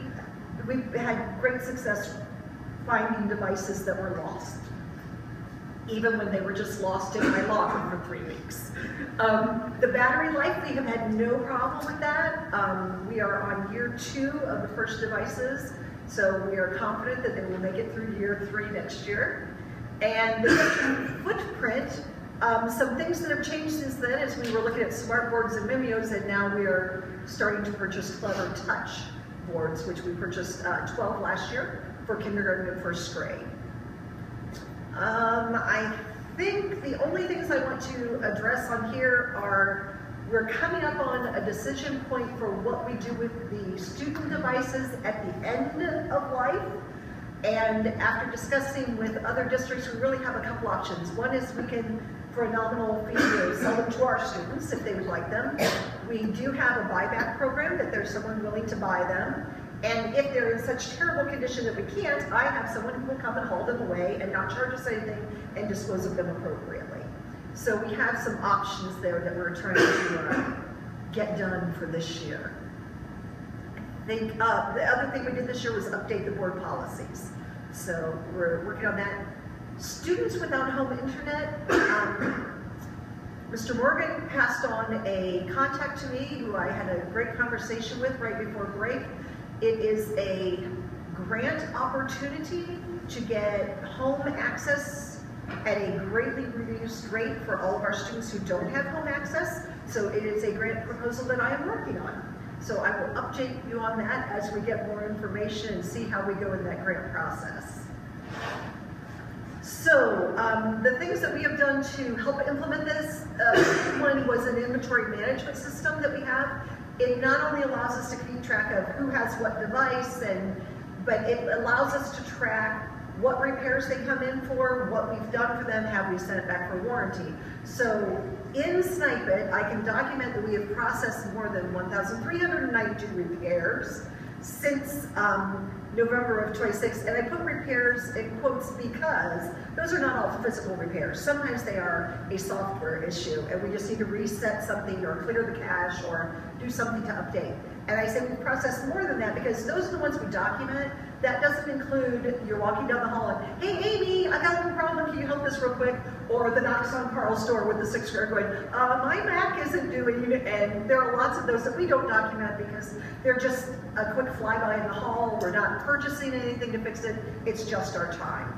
Speaker 16: we've had great success finding devices that were lost even when they were just lost in my locker for three weeks. Um, the battery life, we have had no problem with that. Um, we are on year two of the first devices, so we are confident that they will make it through year three next year. And the footprint, um, some things that have changed since then is we were looking at smart boards and Mimios, and now we are starting to purchase Clever Touch boards, which we purchased uh, 12 last year for kindergarten and first grade. Um, I think the only things I want to address on here are we're coming up on a decision point for what we do with the student devices at the end of life. And after discussing with other districts, we really have a couple options. One is we can, for a nominal fee, sell them to our students if they would like them. We do have a buyback program that there's someone willing to buy them. And if they're in such terrible condition that we can't, I have someone who will come and haul them away and not charge us anything and dispose of them appropriately. So we have some options there that we're trying to uh, get done for this year. I think uh, the other thing we did this year was update the board policies. So we're working on that. Students without home internet, um, Mr. Morgan passed on a contact to me who I had a great conversation with right before break. It is a grant opportunity to get home access at a greatly reduced rate for all of our students who don't have home access. So it is a grant proposal that I am working on. So I will update you on that as we get more information and see how we go in that grant process. So um, the things that we have done to help implement this, uh, one was an inventory management system that we have it not only allows us to keep track of who has what device and but it allows us to track what repairs they come in for, what we've done for them, have we sent it back for warranty. So in Snipe I can document that we have processed more than 1,392 repairs since um, November of 26, and I put repairs in quotes because those are not all physical repairs. Sometimes they are a software issue, and we just need to reset something or clear the cache or do something to update. And I say we process more than that because those are the ones we document. That doesn't include you're walking down the hall and, hey Amy, I got a little problem, can you help us real quick? Or the knocks on Carl's door with the sixth grader going, uh, my Mac isn't doing, and there are lots of those that we don't document because they're just a quick flyby in the hall. We're not purchasing anything to fix it. It's just our time.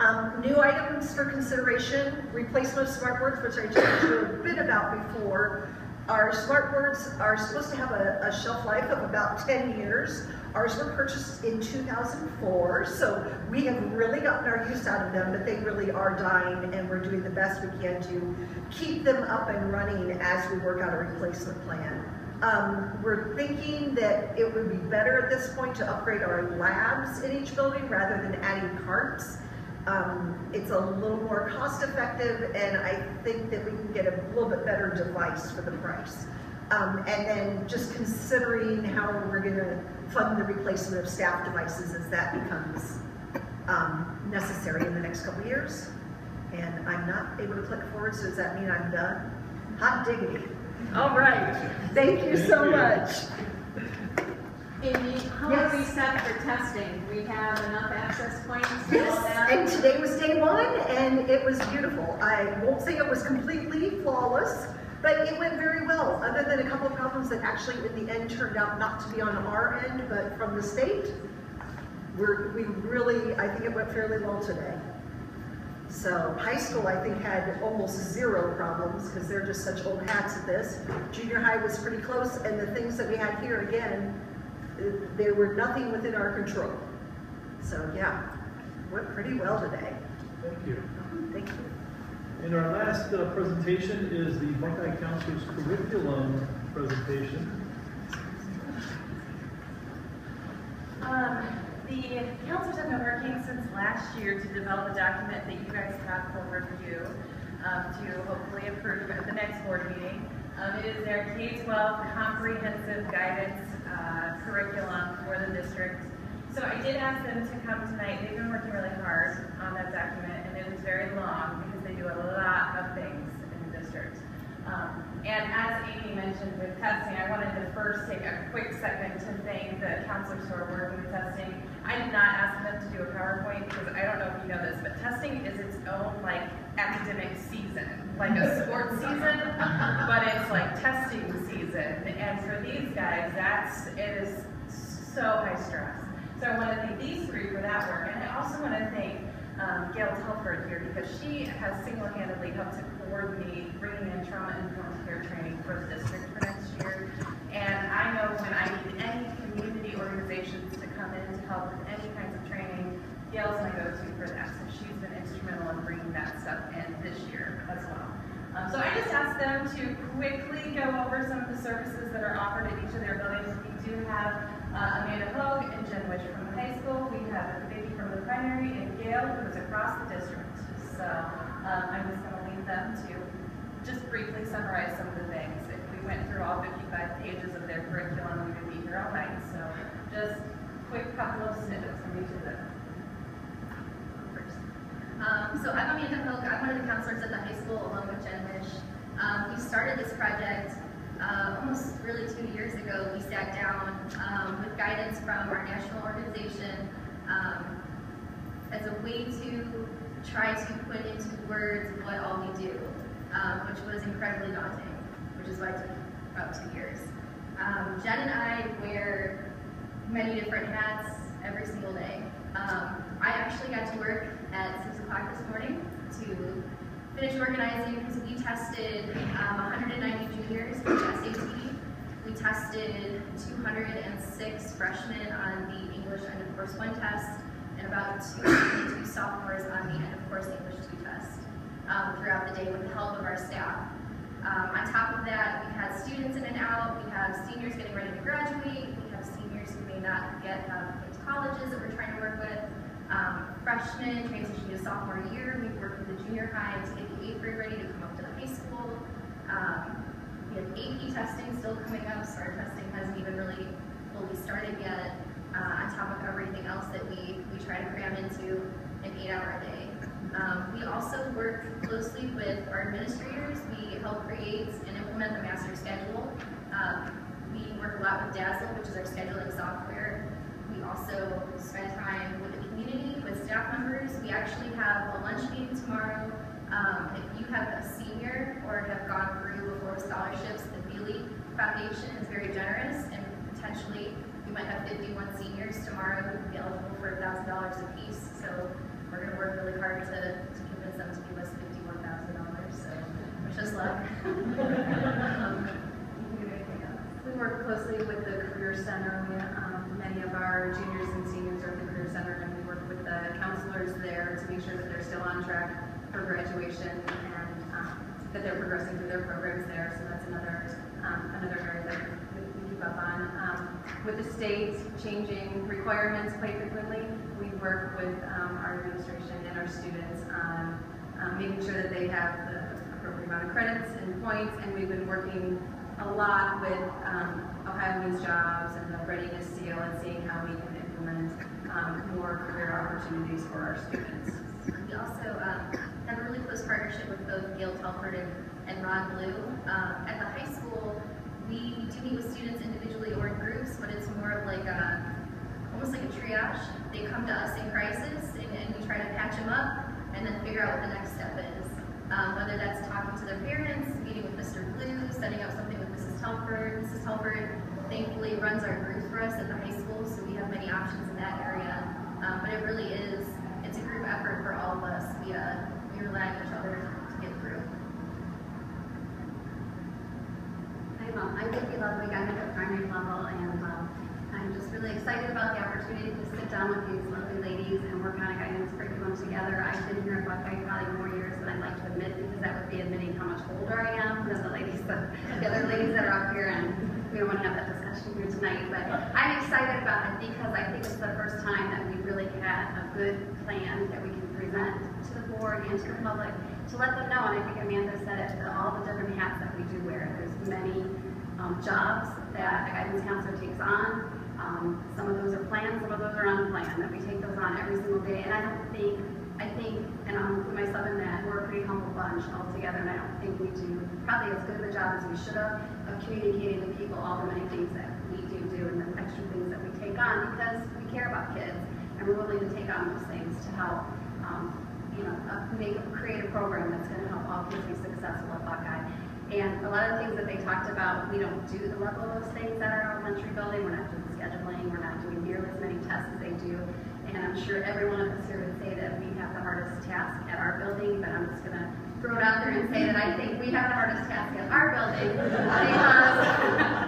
Speaker 16: Um, new items for consideration, replacement of smartboards, which I told you a bit about before. Our smartboards are supposed to have a, a, shelf life of about 10 years. Ours were purchased in 2004, so we have really gotten our use out of them, but they really are dying, and we're doing the best we can to keep them up and running as we work out a replacement plan. Um, we're thinking that it would be better at this point to upgrade our labs in each building rather than adding carts. Um, it's a little more cost effective and I think that we can get a little bit better device for the price. Um, and then just considering how we're going to fund the replacement of staff devices as that becomes um, necessary in the next couple years. And I'm not able to click forward, so does that mean I'm done? Hot diggity. All right. Thank you so much.
Speaker 1: Amy, how are we set for testing? We have enough access points and all
Speaker 16: Yes,
Speaker 1: that?
Speaker 16: and today was day one, and it was beautiful. I won't say it was completely flawless, but it went very well, other than a couple of problems that actually in the end turned out not to be on our end, but from the state. We're, we really, I think it went fairly well today. So high school, I think, had almost zero problems because they're just such old hats at this. Junior high was pretty close, and the things that we had here, again, they were nothing within our control. So yeah, went pretty well today.
Speaker 3: Thank you.
Speaker 16: Thank you.
Speaker 3: And our last uh, presentation is the Buckeye Council's curriculum presentation.
Speaker 5: Um, the counselors have been working since last year to develop a document that you guys have for review um, to hopefully approve at the next board meeting. Um, it is their K-12 comprehensive guidance uh, curriculum for the district. So I did ask them to come tonight. They've been working really hard on that document, and it is very long because they do a lot of things in the district. Um, and as Amy mentioned with testing, I wanted to first take a quick second to thank the counselors who are working with testing. I did not ask them to do a PowerPoint because I don't know if you know this, but testing is its own like academic season, like a sports season, but it's like testing season. And for these guys, that's it is so high stress. So I want to thank these three for that work, and I also want to thank um, Gail Telford here because she has single-handedly helped to coordinate bringing in trauma-informed care training for the district for next year. And I know when I need any community organizations to come in to help with any Gail's my go-to for that. So she's been instrumental in bringing that stuff in this year as well. Um, so I just asked them to quickly go over some of the services that are offered at each of their buildings. We do have uh, Amanda Hogue and Jen Witch from the high school. We have baby from the primary and Gail who's across the district. So um, I'm just going to leave them to just briefly summarize some of the things. If we went through all 55 pages of their curriculum, we would be here all night. So just quick couple of snippets from each of them.
Speaker 17: Um, so I'm Amanda Hoke. I'm one of the counselors at the high school along with Jen Wish. Um, we started this project uh, almost really two years ago. We sat down um, with guidance from our national organization um, as a way to try to put into words what all we do, um, which was incredibly daunting, which is why it took about two years. Jen and I wear many different hats every single day. I actually got to work at 6 o'clock this morning to finish organizing because we tested um, 190 juniors the SAT. We tested 206 freshmen on the English end of course one test and about 202 sophomores on the end of course English two test um, throughout the day with the help of our staff. Um, on top of that, we had students in and out. We have seniors getting ready to graduate. We have seniors who may not get um, into colleges that we're trying to work with. Um, freshmen transitioning to sophomore year. We've worked with the junior high to get the eighth grade ready to come up to the high school. Um, we have AP testing still coming up, so our testing hasn't even really fully started yet. Uh, on top of everything else that we, we try to cram into an eight-hour day. Um, we also work closely with our administrators. We help create and implement the master schedule. Um, we work a lot with DASL, which is our scheduling software. We also spend time with the community, with staff members. We actually have a lunch meeting tomorrow. Um, if you have a senior or have gone through before scholarships, the Bealey Foundation is very generous and potentially we might have 51 seniors tomorrow who would be eligible for $1,000 apiece. So we're going to work really hard to, to convince them to give us $51,000. So wish us luck. um,
Speaker 18: we work closely with the Career Center. We, um, many of our juniors and seniors are at the Career Center, and we work with the counselors there to make sure that they're still on track for graduation and um, that they're progressing through their programs there. So that's another um, another area that we, keep up on. Um, with the state changing requirements quite frequently, we work with um, our administration and our students on um, making sure that they have the appropriate amount of credits and points, and we've been working a lot with um, Ohio Means Jobs and the Readiness Seal and seeing how we can implement um, more career opportunities for our students.
Speaker 17: We also um, have a really close partnership with both Gail Telford and, and Ron Blue. Um, at the high school, we do meet with students individually or in groups, but it's more of like a, almost like a triage. They come to us in crisis, and, and we try to patch them up and then figure out what the next step is. Um, whether that's talking to their parents, meeting with Mr. Blue, setting up something with Mrs. Telford. Mrs. Telford thankfully runs our group for us at the high school, many options in that area. Um, but it really is, it's a group effort for all of us. We, uh, we rely on each other to get through.
Speaker 19: Hi, Mom. I'm Vicki Ludwig. I'm at the primary level, and um, I'm just really excited about the opportunity to sit down with these lovely ladies and work on a guidance curriculum together. I've been here at Buckeye probably more years than I'd like to admit because that would be admitting how much older I am than the ladies, the other ladies that are up here, and we don't want to have that discussion here tonight. But I'm excited because I think it's the first time that we really had a good plan that we can present to the board and to the public to let them know. And I think Amanda said it, the, all the different hats that we do wear. There's um, jobs that a guidance counselor takes on. Um, some of those are planned, some of those are unplanned, that we take those on every single day. And I don't think, I think, and I'll put myself in that, we're a pretty humble bunch altogether, and I don't think we do probably as good of a job as we should have of communicating to people all the many things that we do do and the extra things that take on because we care about kids and we're willing to take on those things to help, um, you know, uh, make, create a program that's gonna help all kids be successful at Buckeye. And a lot of the things that they talked about, we don't do the level of those things at our elementary building. We're not doing scheduling, we're not doing nearly as many tests as they do. And I'm sure every one of us here would say that we have the hardest task at our building, but I'm just gonna throw it out there and say that I think we have the hardest task at our building because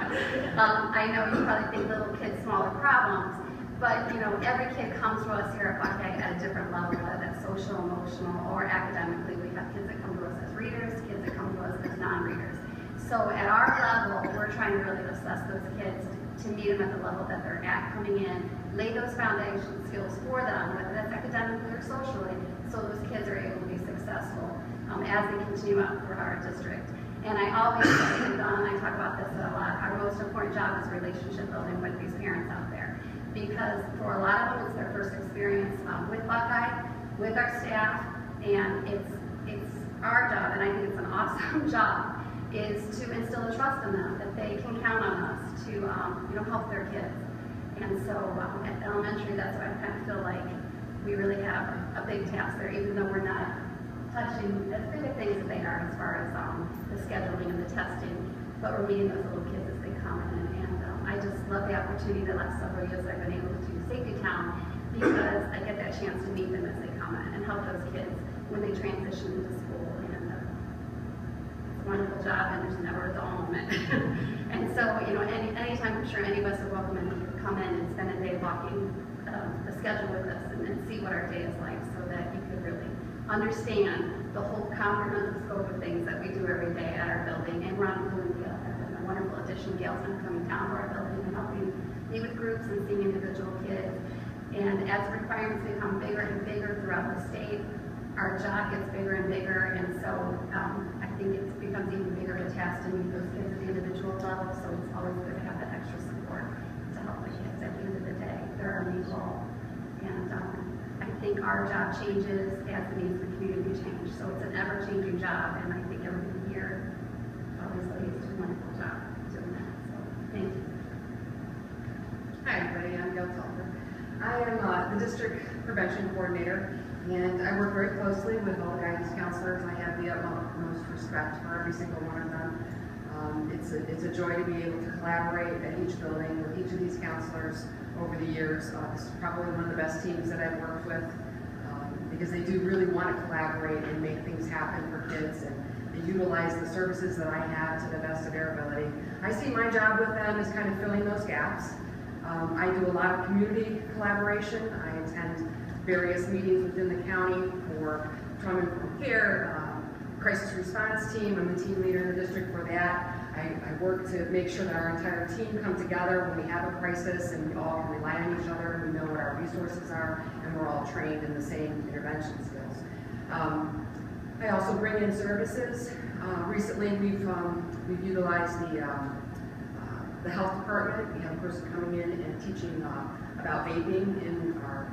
Speaker 19: um, I know you probably think little kids, smaller problems, but you know, every kid comes to us here at Buckeye at a different level, whether that's social, emotional, or academically. We have kids that come to us as readers, kids that come to us as non-readers. So at our level, we're trying to really assess those kids to meet them at the level that they're at coming in, lay those foundation skills for them, whether that's academically or socially, so those kids are able to be successful um, as they continue out through our district. And I always say, and Don and I talk about this a lot, our most important job is relationship building with these parents out there. Because for a lot of them, it's their first experience um, with Buckeye, with our staff, and it's, it's our job, and I think it's an awesome job, is to instill a trust in them, that they can count on us to, um, you know, help their kids. And so um, at elementary, that's why I kind of feel like we really have a big task there, even though we're not touching as big of things as they are as far as um, the scheduling and the testing, but we're meeting those little kids as they come in. And um, I just love the opportunity the last several years I've been able to do Safety Town because I get that chance to meet them as they come in and help those kids when they transition into school. And uh, it's a wonderful job, and there's never a dull moment. and so, you know, any anytime I'm sure any of us are welcome and come in and spend a day walking um, the schedule with us and, and see what our day is like, so that you could really understand the whole comprehensive scope of things that we do every day at our building. And Ron Blue and been a wonderful addition. Gail's been coming down to our building and helping me with groups and seeing individual kids. And as requirements become bigger and bigger throughout the state, our job gets bigger and bigger. And so um, I think it becomes even bigger of a task to meet those kids at the individual level. So it's always good to have that extra support to help the kids at the end of the day. They're our main goal. Think our job changes as the needs of the community change. So it's an ever-changing job, and I think everyone here obviously is doing a wonderful job doing that. So thank you.
Speaker 15: Hi, everybody. I'm Gail Telford. I am uh, the district prevention coordinator, and I work very closely with all the guidance counselors. I have the utmost respect for every single one of them. Um, it's, a, it's a joy to be able to collaborate at each building with each of these counselors over the years. Uh, this is probably one of the best teams that I've worked with um, because they do really want to collaborate and make things happen for kids and they utilize the services that I have to the best of their ability. I see my job with them as kind of filling those gaps. Um, I do a lot of community collaboration. I attend various meetings within the county for trauma informed care, um, crisis response team. I'm the team leader in the district for that. I, I, work to make sure that our entire team come together when we have a crisis and we all can rely on each other and we know what our resources are and we're all trained in the same intervention skills. Um, I also bring in services. Uh, recently we've, um, we've utilized the um, the health department. We have a person coming in and teaching uh, about vaping in our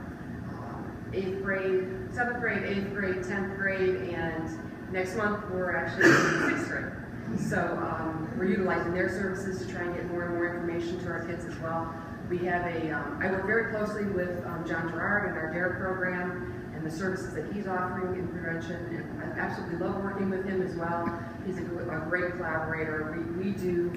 Speaker 15: uh, eighth grade, seventh grade, eighth grade, tenth grade, and next month we're actually in sixth grade. So um, we're utilizing their services to try and get more and more information to our kids as well. We have a, um, I work very closely with um, John Gerard and our DARE program and the services that he's offering in prevention, and I absolutely love working with him as well. He's a, a great collaborator. We, we do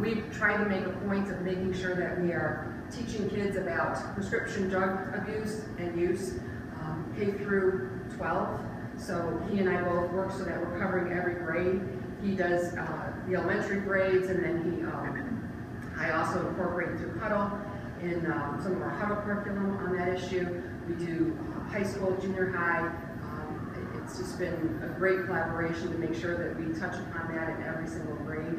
Speaker 15: we try to make a point of making sure that we are teaching kids about prescription drug abuse and use um, K through 12. So he and I both work so that we're covering every grade. He does uh, the elementary grades and then he, um, I also incorporate through Huddle in um, some of our Huddle curriculum on that issue. We do uh, high school, junior high. Um, it's just been a great collaboration to make sure that we touch upon that in every single grade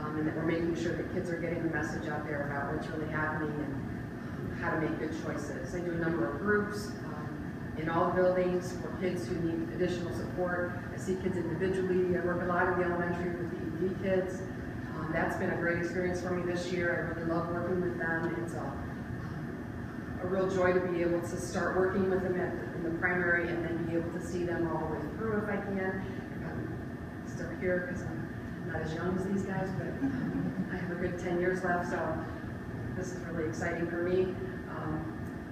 Speaker 15: um, and that we're making sure that kids are getting the message out there about what's really happening and um, how to make good choices. I do a number of groups in all buildings for kids who need additional support. I see kids individually. I work a lot in the elementary with the ED kids. Um, that's been a great experience for me this year. I really love working with them. It's a, a real joy to be able to start working with them at in the primary and then be able to see them all the way through if I can. I'm still here because I'm not as young as these guys, but um, I have a good 10 years left, so this is really exciting for me.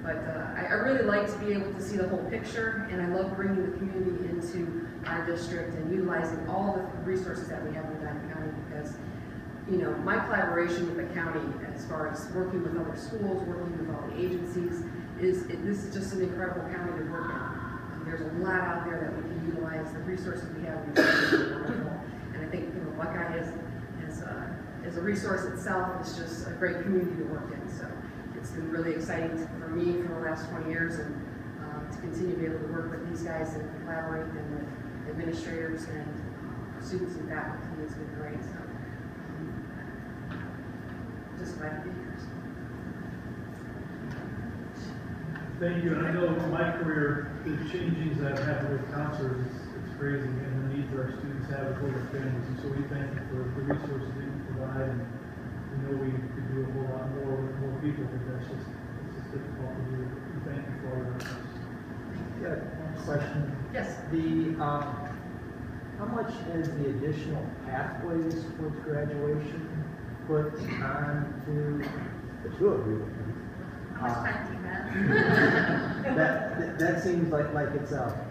Speaker 15: But uh, I, I really like to be able to see the whole picture, and I love bringing the community into our district and utilizing all the resources that we have in Medina County because, you know, my collaboration with the county as far as working with other schools, working with all the agencies, is it, this is just an incredible county to work in. Um, there's a lot out there that we can utilize. The resources we have in are wonderful, and I think you know Buckeye is is uh, is a resource itself. It's just a great community to work in. So been really exciting for me for the last 20 years, and um, to continue to be able to work with these guys and collaborate and with administrators and um, students and faculty has been great. So um, just glad to be here.
Speaker 3: Thank you, and I know my career, the changes that have happened with counselors, it's, it's crazy, and the needs our students have with their families, and so we thank you for the resources that you provide, and we know we do a whole lot more with more people, but that's just, it's just difficult to do. We thank you for your efforts.
Speaker 20: Got one question.
Speaker 15: Yes.
Speaker 20: The, um, how much is the additional pathways towards graduation put on to the two of you?
Speaker 17: How much time do you have?
Speaker 20: That, that- that seems like, like it's a,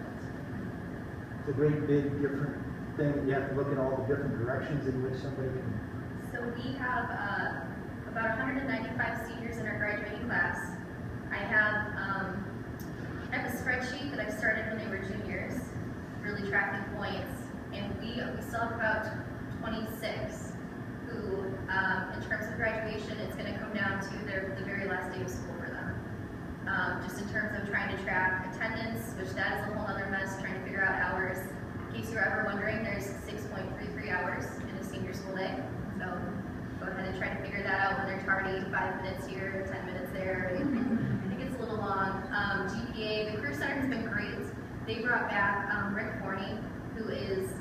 Speaker 20: it's a great big different thing, that you have to look at all the different directions in which somebody can.
Speaker 17: So we have uh, about 195 seniors in our graduating class. I have um, I have a spreadsheet that I started when they were juniors, really tracking points, and we we still have about 26 who, um, in terms of graduation, it's going to come down to their the very last day of school for them. Um, just in terms of trying to track attendance, which that is a whole other mess, trying to figure out hours. In case you're ever wondering, there's 6.33 hours in a senior school day. So go ahead and try to figure that out when they're tardy, five minutes here, 10 minutes there. I think it's a little long. Um, GPA, the Career Center has been great. They brought back um, Rick Forney, who is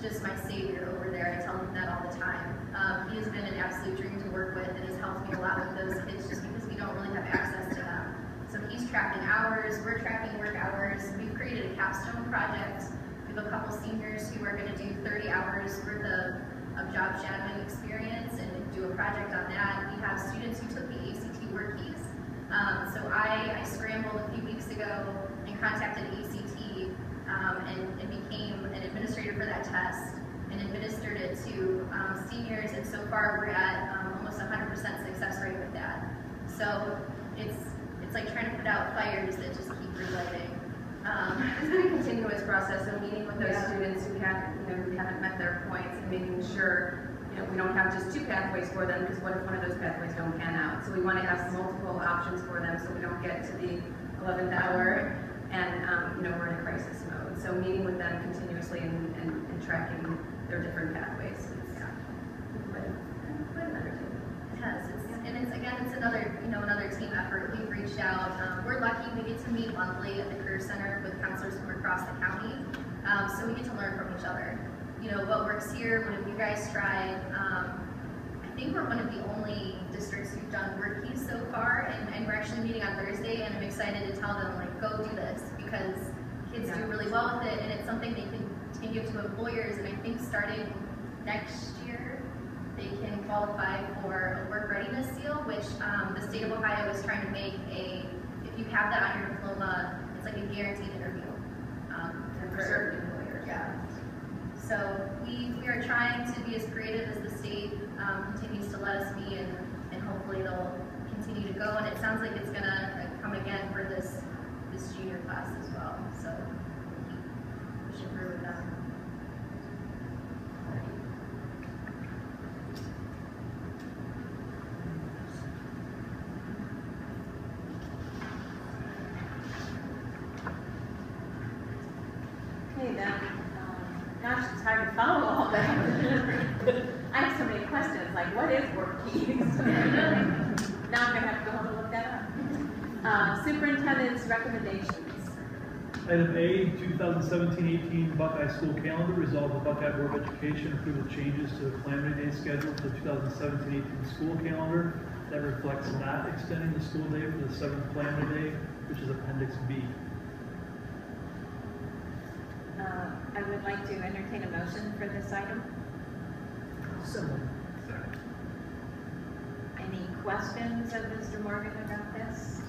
Speaker 17: just my savior over there. I tell him that all the time. Um, he has been an absolute dream to work with and has helped me a lot with those kids just because we don't really have access to them. So he's tracking hours, we're tracking work hours. We've created a capstone project. We have a couple seniors who are going to do 30 hours worth of, of job shadowing experience and do a project on that. We have students who took the ACT WorkKeys. Um, so I, I scrambled a few weeks ago and contacted ACT um, and, and became an administrator for that test and administered it to um, seniors. And so far, we're at um, almost 100% success rate with that. So it's it's like trying to put out fires that just keep relighting. Um,
Speaker 18: It's been a continuous process of meeting with those
Speaker 17: Yeah.
Speaker 18: students who have, you know, who haven't met their points and making sure, we don't have just two pathways for them, because what if one of those pathways don't pan out? So we want to have multiple options for them, so we don't get to the eleventh hour and, um, you know, we're in a crisis mode. So meeting with them continuously and, and, and tracking their different pathways.
Speaker 17: it's, and it's, again, it's another, you know, another team effort. We've reached out. Um, we're lucky we get to meet monthly at the Career Center with counselors from across the county. Um, so we get to learn from each other. You know, what works here, what have you guys tried? Um, I think we're one of the only districts who've done WorkKeys so far, and, and we're actually meeting on Thursday, and I'm excited to tell them, like, go do this, because kids do really well with it, and it's something they can, can give to employers, and I think starting next year, they can qualify for a work readiness seal, which um, the state of Ohio is trying to make a, if you have that on your diploma, it's like a guaranteed interview. Um,
Speaker 18: For certain employers.
Speaker 17: Yeah. So we, we are trying to be as creative as the state um, continues to let us be, and, and hopefully they'll continue to go. And it sounds like it's gonna come again for this, this junior class as well, so we'll keep with them.
Speaker 1: Okay, then, um, gosh, it's hard to follow all that. I have so many questions, like what is work keys? Now I'm gonna have to go home and look that up. Uh, Superintendent's recommendations.
Speaker 3: Item A, 2017-18 Buckeye School Calendar, resolve the Buckeye Board of Education approve the changes to the Calamity Day schedule for the 2017-18 school calendar that reflects not extending the school day for the seventh Calamity Day, which is Appendix B.
Speaker 1: Uh, I would like to entertain a motion for this item.
Speaker 16: So moved.
Speaker 1: Any questions of Mr. Morgan about this?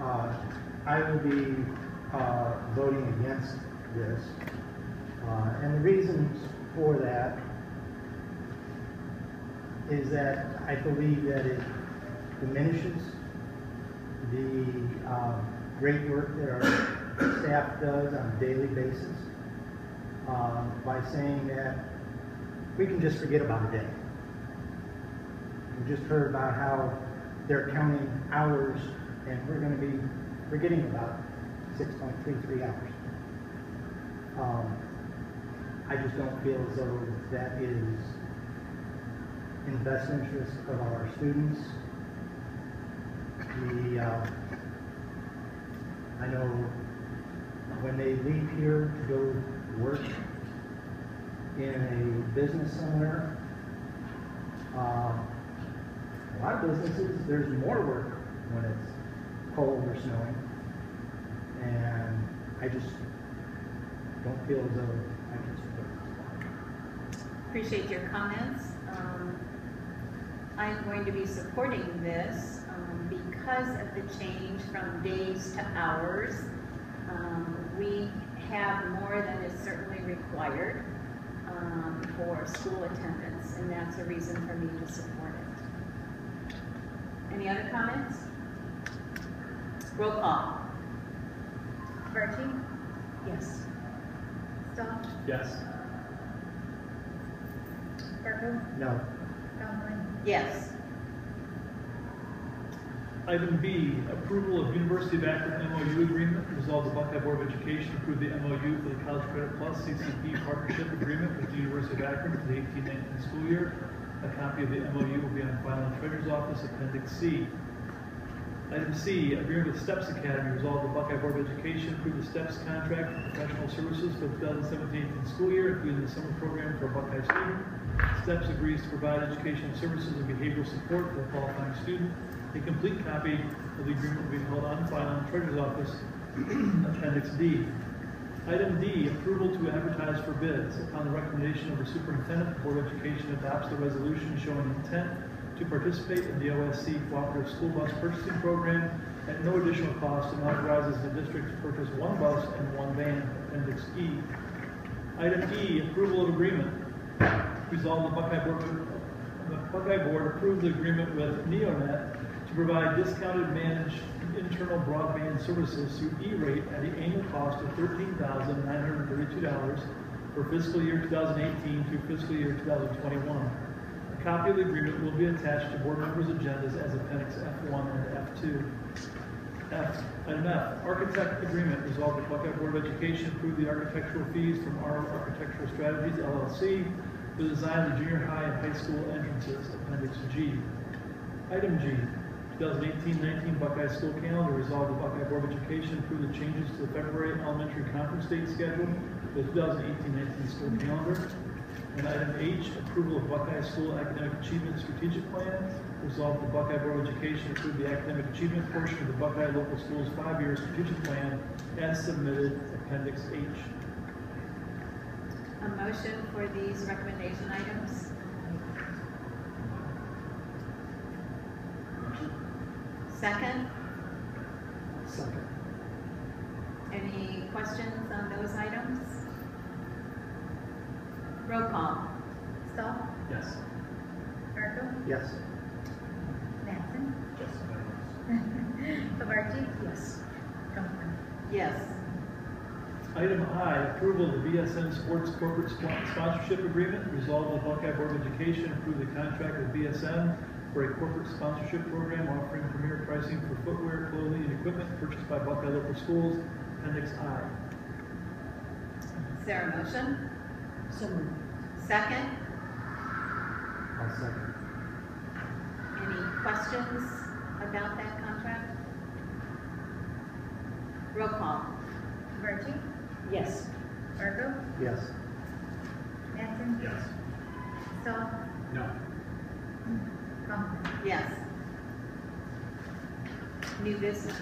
Speaker 20: Uh, I will be uh, voting against this. Uh, And the reasons for that is that I believe that it diminishes the uh, great work that our staff does on a daily basis uh, by saying that we can just forget about a day. We just heard about how they're counting hours and we're going to be forgetting about 6.33 hours. Um, I just don't feel as though that is in the best interest of our students. The, uh, I know when they leave here to go work in a business somewhere, uh, a lot of businesses, there's more work when it's cold or snowing. And I just don't feel as though I can support this.
Speaker 1: Appreciate your comments. Um, I'm going to be supporting this um, because of the change from days to hours. Um, We have more than is certainly required um, for school attendance, and that's a reason for me to support it. Any other comments? Roll call.
Speaker 2: Archie?
Speaker 16: Yes.
Speaker 2: Stahl?
Speaker 3: Yes.
Speaker 2: Barco?
Speaker 20: No.
Speaker 2: Donlin?
Speaker 1: Yes.
Speaker 3: Item B, approval of University of Akron MOU agreement. Resolve the Buckeye Board of Education approve the MOU for the College Credit Plus CCP partnership agreement with the University of Akron for the 18-19 school year. A copy of the MOU will be on file in the Treasurer's Office, Appendix C. Item C, agreement with Steps Academy. Resolve the Buckeye Board of Education approve the Steps contract for professional services for the 2017-18 school year, including the summer program for a Buckeye student. Steps agrees to provide educational services and behavioral support for a qualifying student. A complete copy of the agreement will be held on file in the Treasurer's Office, Appendix D. Item D, approval to advertise for bids. Upon the recommendation of the superintendent, the Board of Education adopts the resolution showing intent to participate in the OSC Cooperative School Bus Purchasing Program at no additional cost and authorizes the district to purchase one bus and one van, Appendix E. Item E, approval of agreement. Resolve the Buckeye Board, the Buckeye Board approve the agreement with Neonet provide discounted managed internal broadband services through E-rate at the annual cost of thirteen thousand nine hundred thirty-two dollars for fiscal year two thousand eighteen through fiscal year two thousand twenty-one. A copy of the agreement will be attached to board members' agendas as appendix F one and F two. F, item F, architect agreement, resolve the Buckeye Board of Education approve the architectural fees from R Architectural Strategies LLC for the design of the junior high and high school entrances, appendix G. Item G, 2018-19 Buckeye School Calendar, resolved the Buckeye Board of Education approve the changes to the February elementary conference date schedule for the 2018-19 school calendar. And item H, approval of Buckeye School Academic Achievement Strategic Plan. Resolved the Buckeye Board of Education approve the academic achievement portion of the Buckeye Local Schools five-year strategic plan as submitted, Appendix H.
Speaker 1: A motion for these recommendation items? Second?
Speaker 8: Second.
Speaker 1: Any questions on those items? Roll call.
Speaker 2: Stahl?
Speaker 3: Yes.
Speaker 2: Barco?
Speaker 20: Yes.
Speaker 2: Mattson? Savarchi?
Speaker 16: Yes.
Speaker 2: Donlin?
Speaker 1: Yes.
Speaker 3: Item I, approval of the BSN Sports Corporate Spon- Sponsorship Agreement. Resolve the Buckeye Board of Education approve the contract with BSN for a corporate sponsorship program offering premier pricing for footwear, clothing, and equipment purchased by Buckeye local schools. Appendix I.
Speaker 1: Is there a motion?
Speaker 16: So moved.
Speaker 1: Second?
Speaker 20: I'll second.
Speaker 1: Any questions about that contract? Roll call.
Speaker 2: Gubarchi?
Speaker 16: Yes.
Speaker 2: Barco?
Speaker 20: Yes.
Speaker 2: Mattson?
Speaker 3: Yes.
Speaker 2: Stahl?
Speaker 3: No.
Speaker 2: Mm.
Speaker 1: Yes. New business.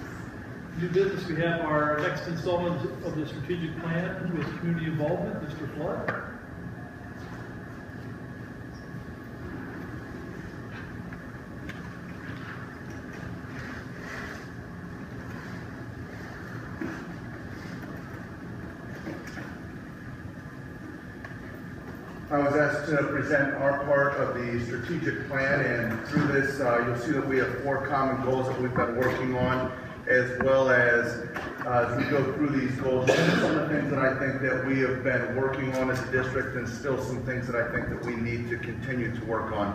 Speaker 3: New business, we have our next installment of the strategic plan with community involvement, Mr. Flood.
Speaker 6: I was asked to present our part of the strategic plan, and through this, uh, you'll see that we have four common goals that we've been working on, as well as, uh, as we go through these goals, some of the things that I think that we have been working on as a district, and still some things that I think that we need to continue to work on.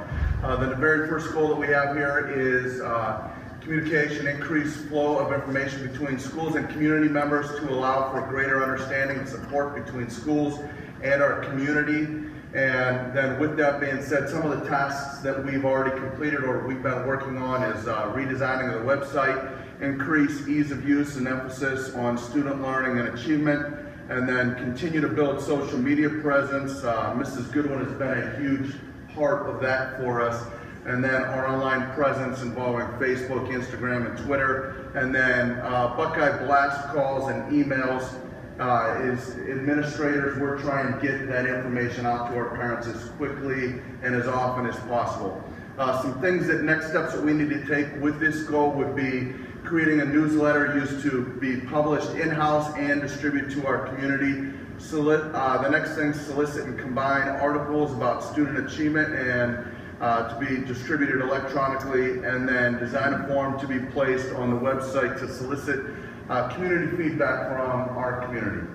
Speaker 6: Uh, the very first goal that we have here is uh, communication, increased flow of information between schools and community members to allow for greater understanding and support between schools and our community. And then with that being said, some of the tasks that we've already completed or we've been working on is uh, redesigning the website, increase ease of use and emphasis on student learning and achievement, and then continue to build social media presence. Uh, Mrs. Goodwin has been a huge part of that for us. And then our online presence involving Facebook, Instagram, and Twitter. And then uh, Buckeye blast calls and emails uh, is administrators, we're trying to get that information out to our parents as quickly and as often as possible. Uh, some things that next steps that we need to take with this goal would be creating a newsletter used to be published in-house and distributed to our community. Uh, the next thing, solicit and combine articles about student achievement and uh, to be distributed electronically, and then design a form to be placed on the website to solicit uh, community feedback from our community.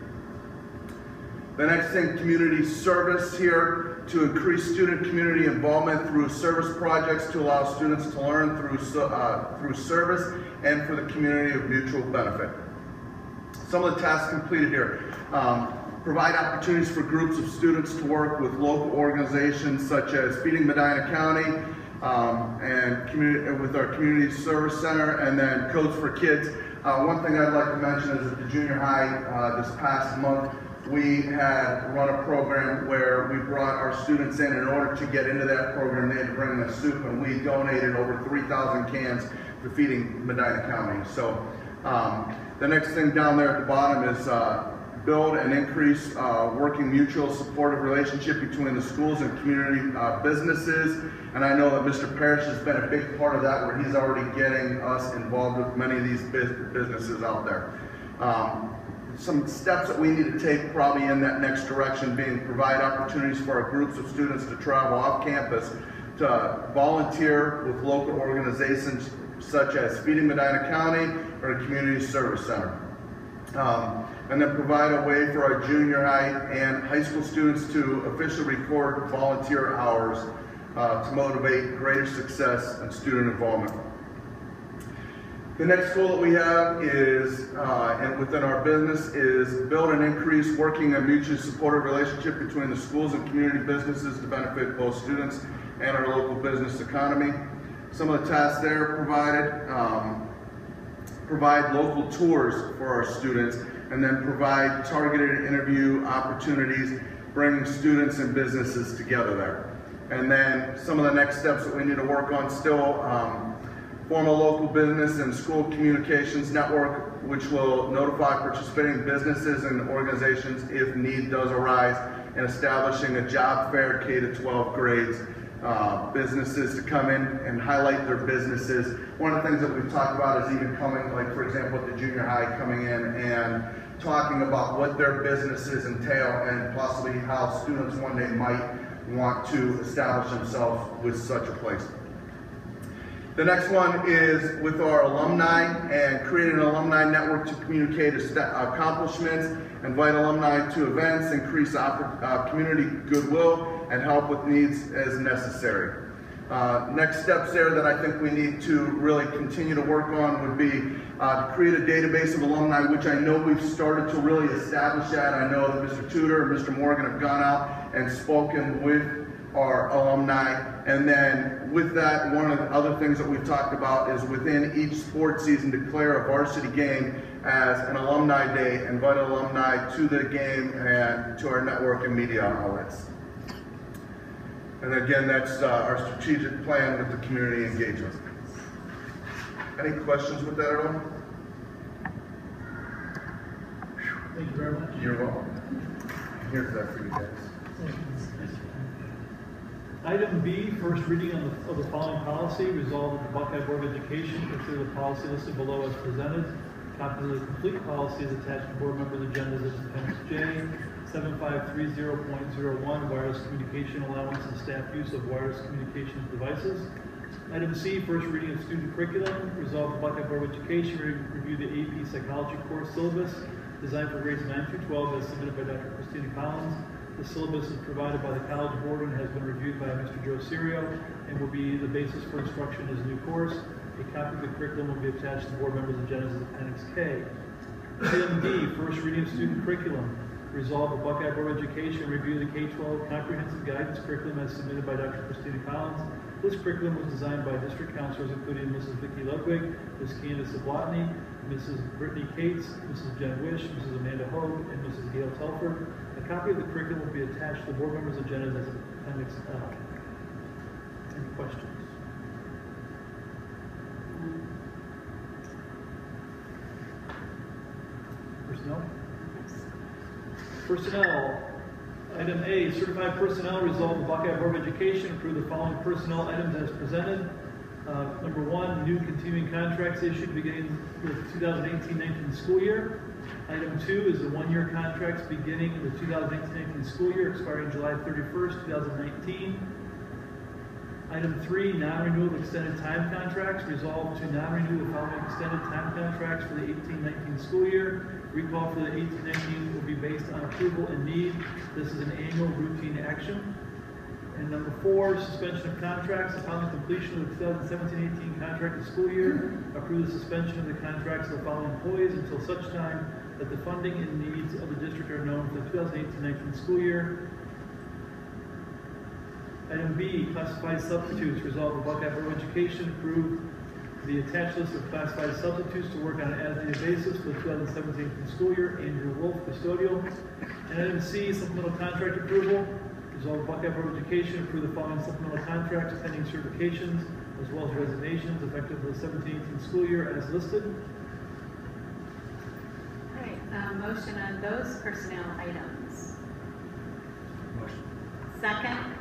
Speaker 6: The next thing, community service here, to increase student community involvement through service projects to allow students to learn through, uh, through service and for the community of mutual benefit. Some of the tasks completed here. Um, provide opportunities for groups of students to work with local organizations such as Feeding Medina County um, and with our Community Service Center and then Coats for Kids. Uh, one thing I'd like to mention is at the junior high uh, this past month, we had run a program where we brought our students in. In order to get into that program, they had to bring the soup, and we donated over 3,000 cans to Feeding Medina County. So um, the next thing down there at the bottom is uh, build and increase uh, working mutual supportive relationship between the schools and community uh, businesses. And I know that Mr. Parrish has been a big part of that where he's already getting us involved with many of these businesses out there. Um, some steps that we need to take probably in that next direction being provide opportunities for our groups of students to travel off campus to volunteer with local organizations such as Feeding Medina County or a Community Service Center. Um, and then provide a way for our junior high and high school students to officially record volunteer hours uh, to motivate greater success and student involvement. The next goal that we have is, uh, and within our business, is build and increase working a mutually supportive relationship between the schools and community businesses to benefit both students and our local business economy. Some of the tasks there provided, um, provide local tours for our students, and then provide targeted interview opportunities, bringing students and businesses together there. And then some of the next steps that we need to work on still, um, form a local business and school communications network, which will notify participating businesses and organizations if need does arise, and establishing a job fair K to 12 grades uh, businesses to come in and highlight their businesses. One of the things that we've talked about is even coming, like for example, at the junior high, coming in and talking about what their businesses entail and possibly how students one day might want to establish themselves with such a place. The next one is with our alumni and creating an alumni network to communicate accomplishments, invite alumni to events, increase uh, community goodwill, and help with needs as necessary. Uh, next steps there that I think we need to really continue to work on would be uh, to create a database of alumni, which I know we've started to really establish that. I know that Mr. Tudor and Mr. Morgan have gone out and spoken with our alumni. And then with that, one of the other things that we've talked about is within each sports season, declare a varsity game as an alumni day, invite alumni to the game and to our network and media outlets. And again, that's uh, our strategic plan with the community engagement. Any questions with that at all?
Speaker 3: Thank you very much.
Speaker 6: You're welcome. Here's that for you guys.
Speaker 3: Item B, first reading of the, of the following policy, resolved that the Buckeye Board of Education consider the policy listed below as presented. Copy of the complete policy is attached to board members' agendas as appendix J. Seven five three zero point zero one, wireless communication allowance and staff use of wireless communications devices. Item C, first reading of student curriculum, resolve the Buckeye Board of Education re- review the AP psychology course syllabus designed for grades nine through twelve as submitted by Dr. Christina Collins. The syllabus is provided by the College Board and has been reviewed by Mr. Joe Serio and will be the basis for instruction as a new course. A copy of the curriculum will be attached to the board members' agendas as Appendix K. Item D, first reading of student curriculum. Resolve the Buckeye Board of Education review the K-12 comprehensive guidance curriculum as submitted by Dr. Christina Collins. This curriculum was designed by district counselors including Mrs. Vicki Ludwig, Ms. Candace Zablotny, Mrs. Brittany Cates, Mrs. Jen Wish, Mrs. Amanda Hogue, and Mrs. Gail Telford. A copy of the curriculum will be attached to the board members' agendas as an Appendix L. Any questions? Personnel? Personnel. Item A, certified personnel, resolve the Buckeye Board of Education approve the following personnel items as presented. Uh, Number one, new continuing contracts issued beginning with 2018-19 school year. Item two is the one-year contracts beginning the 2018-19 school year expiring July 31st, 2019. Item three, non-renewal extended time contracts. Resolved to non-renew the following extended time contracts for the 18-19 school year. Recall for the 18-19 will be based on approval and need. This is an annual routine action. And number four, suspension of contracts upon the completion of the 2017-18 contracted school year. Approve the suspension of the contracts of the following employees until such time that the funding and needs of the district are known for the 2018-19 school year. Item B, classified substitutes. Resolve the Buckeye Board of Education approve the attached list of classified substitutes to work on an as-needed basis for the 2017 school year. Andrew Wolf, custodial. And item C, supplemental contract approval. Resolve the Buckeye Board of Education approve the following supplemental contracts pending certifications as well as resignations effective for the 17-18 school year as listed.
Speaker 1: All right, uh, motion on those personnel items. Second?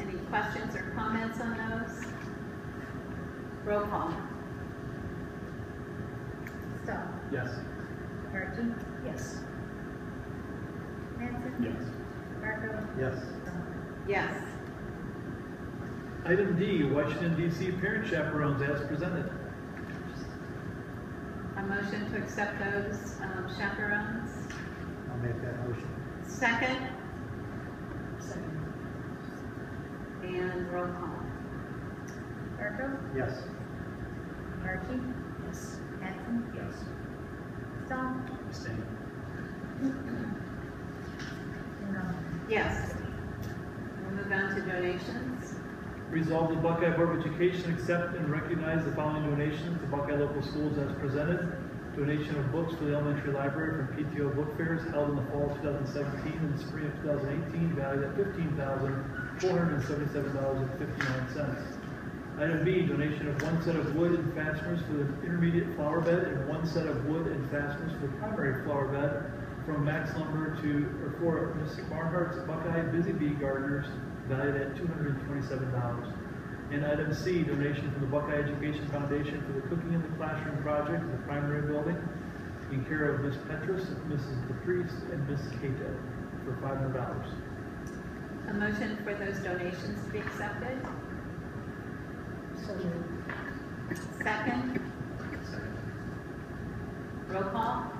Speaker 1: Any questions or comments on those? Roll call.
Speaker 2: Stahl.
Speaker 3: Yes.
Speaker 2: Archie? Yes. Hanson?
Speaker 3: Yes.
Speaker 2: Marco?
Speaker 20: Yes.
Speaker 1: Yes.
Speaker 3: Item D, Washington DC parent chaperones as presented.
Speaker 1: A motion to accept those um, chaperones.
Speaker 20: I'll make that motion.
Speaker 1: Second? And roll call.
Speaker 2: Marco?
Speaker 20: Yes.
Speaker 2: Archie? Yes. Hanson?
Speaker 20: Yes.
Speaker 2: Stahl?
Speaker 20: Abstain.
Speaker 1: Yes. We'll move on to donations.
Speaker 3: Resolve the Buckeye Board of Education accept and recognize the following donations to Buckeye Local Schools as presented. Donation of books to the elementary library from PTO book fairs held in the fall of 2017 and the spring of 2018 valued at $15,477.59. Item B, donation of one set of wood and fasteners for the intermediate flower bed and one set of wood and fasteners for the primary flower bed from Max Lumber to, or for Ms. Barnhart's Buckeye Busy Bee Gardeners valued at $227. And item C, donation from the Buckeye Education Foundation for the Cooking in the Classroom project in the primary building in care of Ms. Petrus, Mrs. Caprice, and Mrs. Cato for $500.
Speaker 1: A motion for those donations to be accepted.
Speaker 2: So moved.
Speaker 1: Second? Roll call?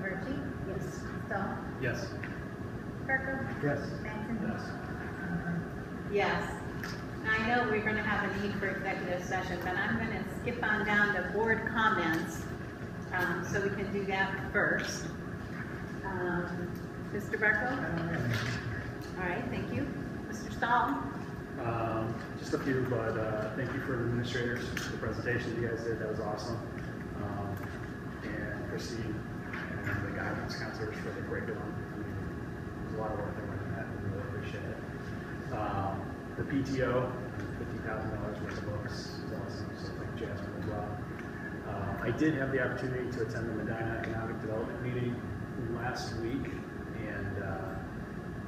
Speaker 2: Archie? Yes. Stahl?
Speaker 3: Yes.
Speaker 2: Marco?
Speaker 20: Yes.
Speaker 2: Hanson?
Speaker 1: Yes. Now, I know we're going to have a need for executive session, but I'm going to skip on down to board comments, um, so we can do that first. Um, Mr. Barco? All right, thank you. Mr. Stahl?
Speaker 21: Um, just a few, but, uh, thank you for the administrators, for the presentation you guys did, that was awesome. Um, and Christine and the guidance counselors for the curriculum. I mean, There's a lot of work that went in that, we really appreciate it. Um, the PTO, fifty thousand dollars worth of books, awesome, so thank Jasmine as well. Uh, I did have the opportunity to attend the Medina Economic Development meeting last week, and, uh,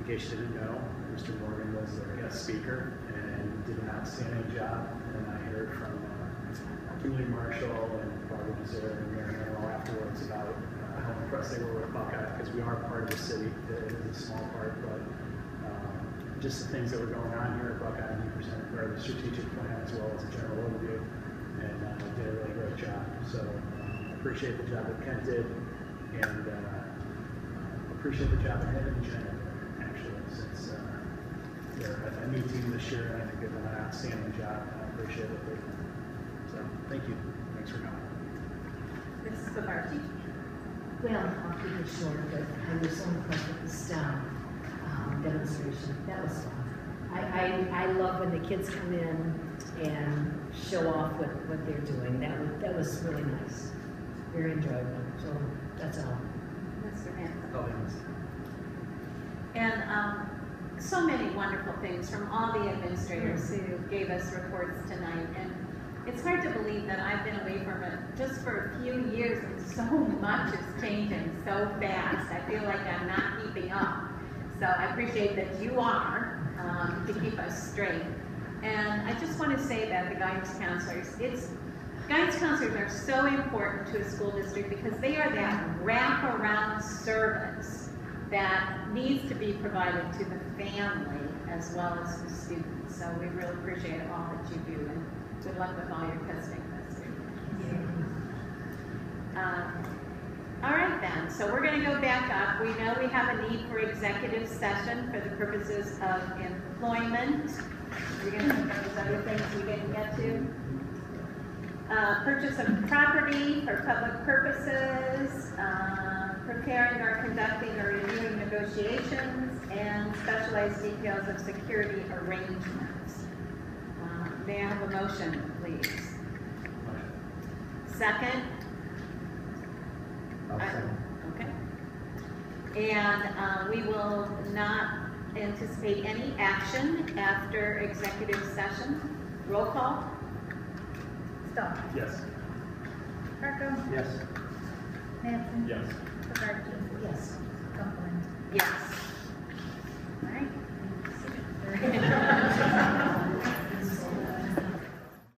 Speaker 21: in case you didn't know, Mr. Morgan was their guest speaker and did an outstanding job. And I heard from uh, Julie Marshall and Barbara Deser and Mary Ann all afterwards about uh, how impressed they were with Buckeye because we are part of the city. It is a small part, but just the things that were going on here at Buckeye, and he presented part of the strategic plan as well as a general overview. And uh, did a really great job. So uh, appreciate the job that Kent did and uh, appreciate the job that Ed and Jen did, actually, since uh, they're a, a new team this year, and I think they've done an outstanding job, and I appreciate what they've done. So, thank you. Thanks for coming.
Speaker 1: Mrs. Savarchi?
Speaker 22: Well, I'll keep it short, but I was so impressed with the STEM um, demonstration. That was fun. I, I, I love when the kids come in and show off what, what they're doing. That was, that was really nice. Very enjoyable. So that's all.
Speaker 1: Mr. Hanson?
Speaker 21: Oh, thanks.
Speaker 1: And um, so many wonderful things from all the administrators who gave us reports tonight. And it's hard to believe that I've been away from it just for a few years and so much is changing so fast. I feel like I'm not keeping up. So I appreciate that you are um, to keep us straight. And I just want to say that the guidance counselors, it's Guidance counselors are so important to a school district because they are that wraparound service that needs to be provided to the family as well as the students. So we really appreciate all that you do and good luck with all your testing this week. Um, all right then, so we're going to go back up. We know we have a need for executive session for the purposes of employment. We're going to those other things we didn't get to. Uh, purchase of property for public purposes, uh, preparing or conducting or reviewing negotiations, and specialized details of security arrangements. Uh, May I have a motion, please? Second? Okay. And uh, we will not anticipate any action after executive session. Roll call?
Speaker 2: Stahl?
Speaker 21: Yes.
Speaker 2: Parker?
Speaker 21: Yes.
Speaker 2: Manson?
Speaker 21: Yes.
Speaker 2: Savarchi?
Speaker 22: Yes.
Speaker 2: Copeland?
Speaker 1: Yes. All right.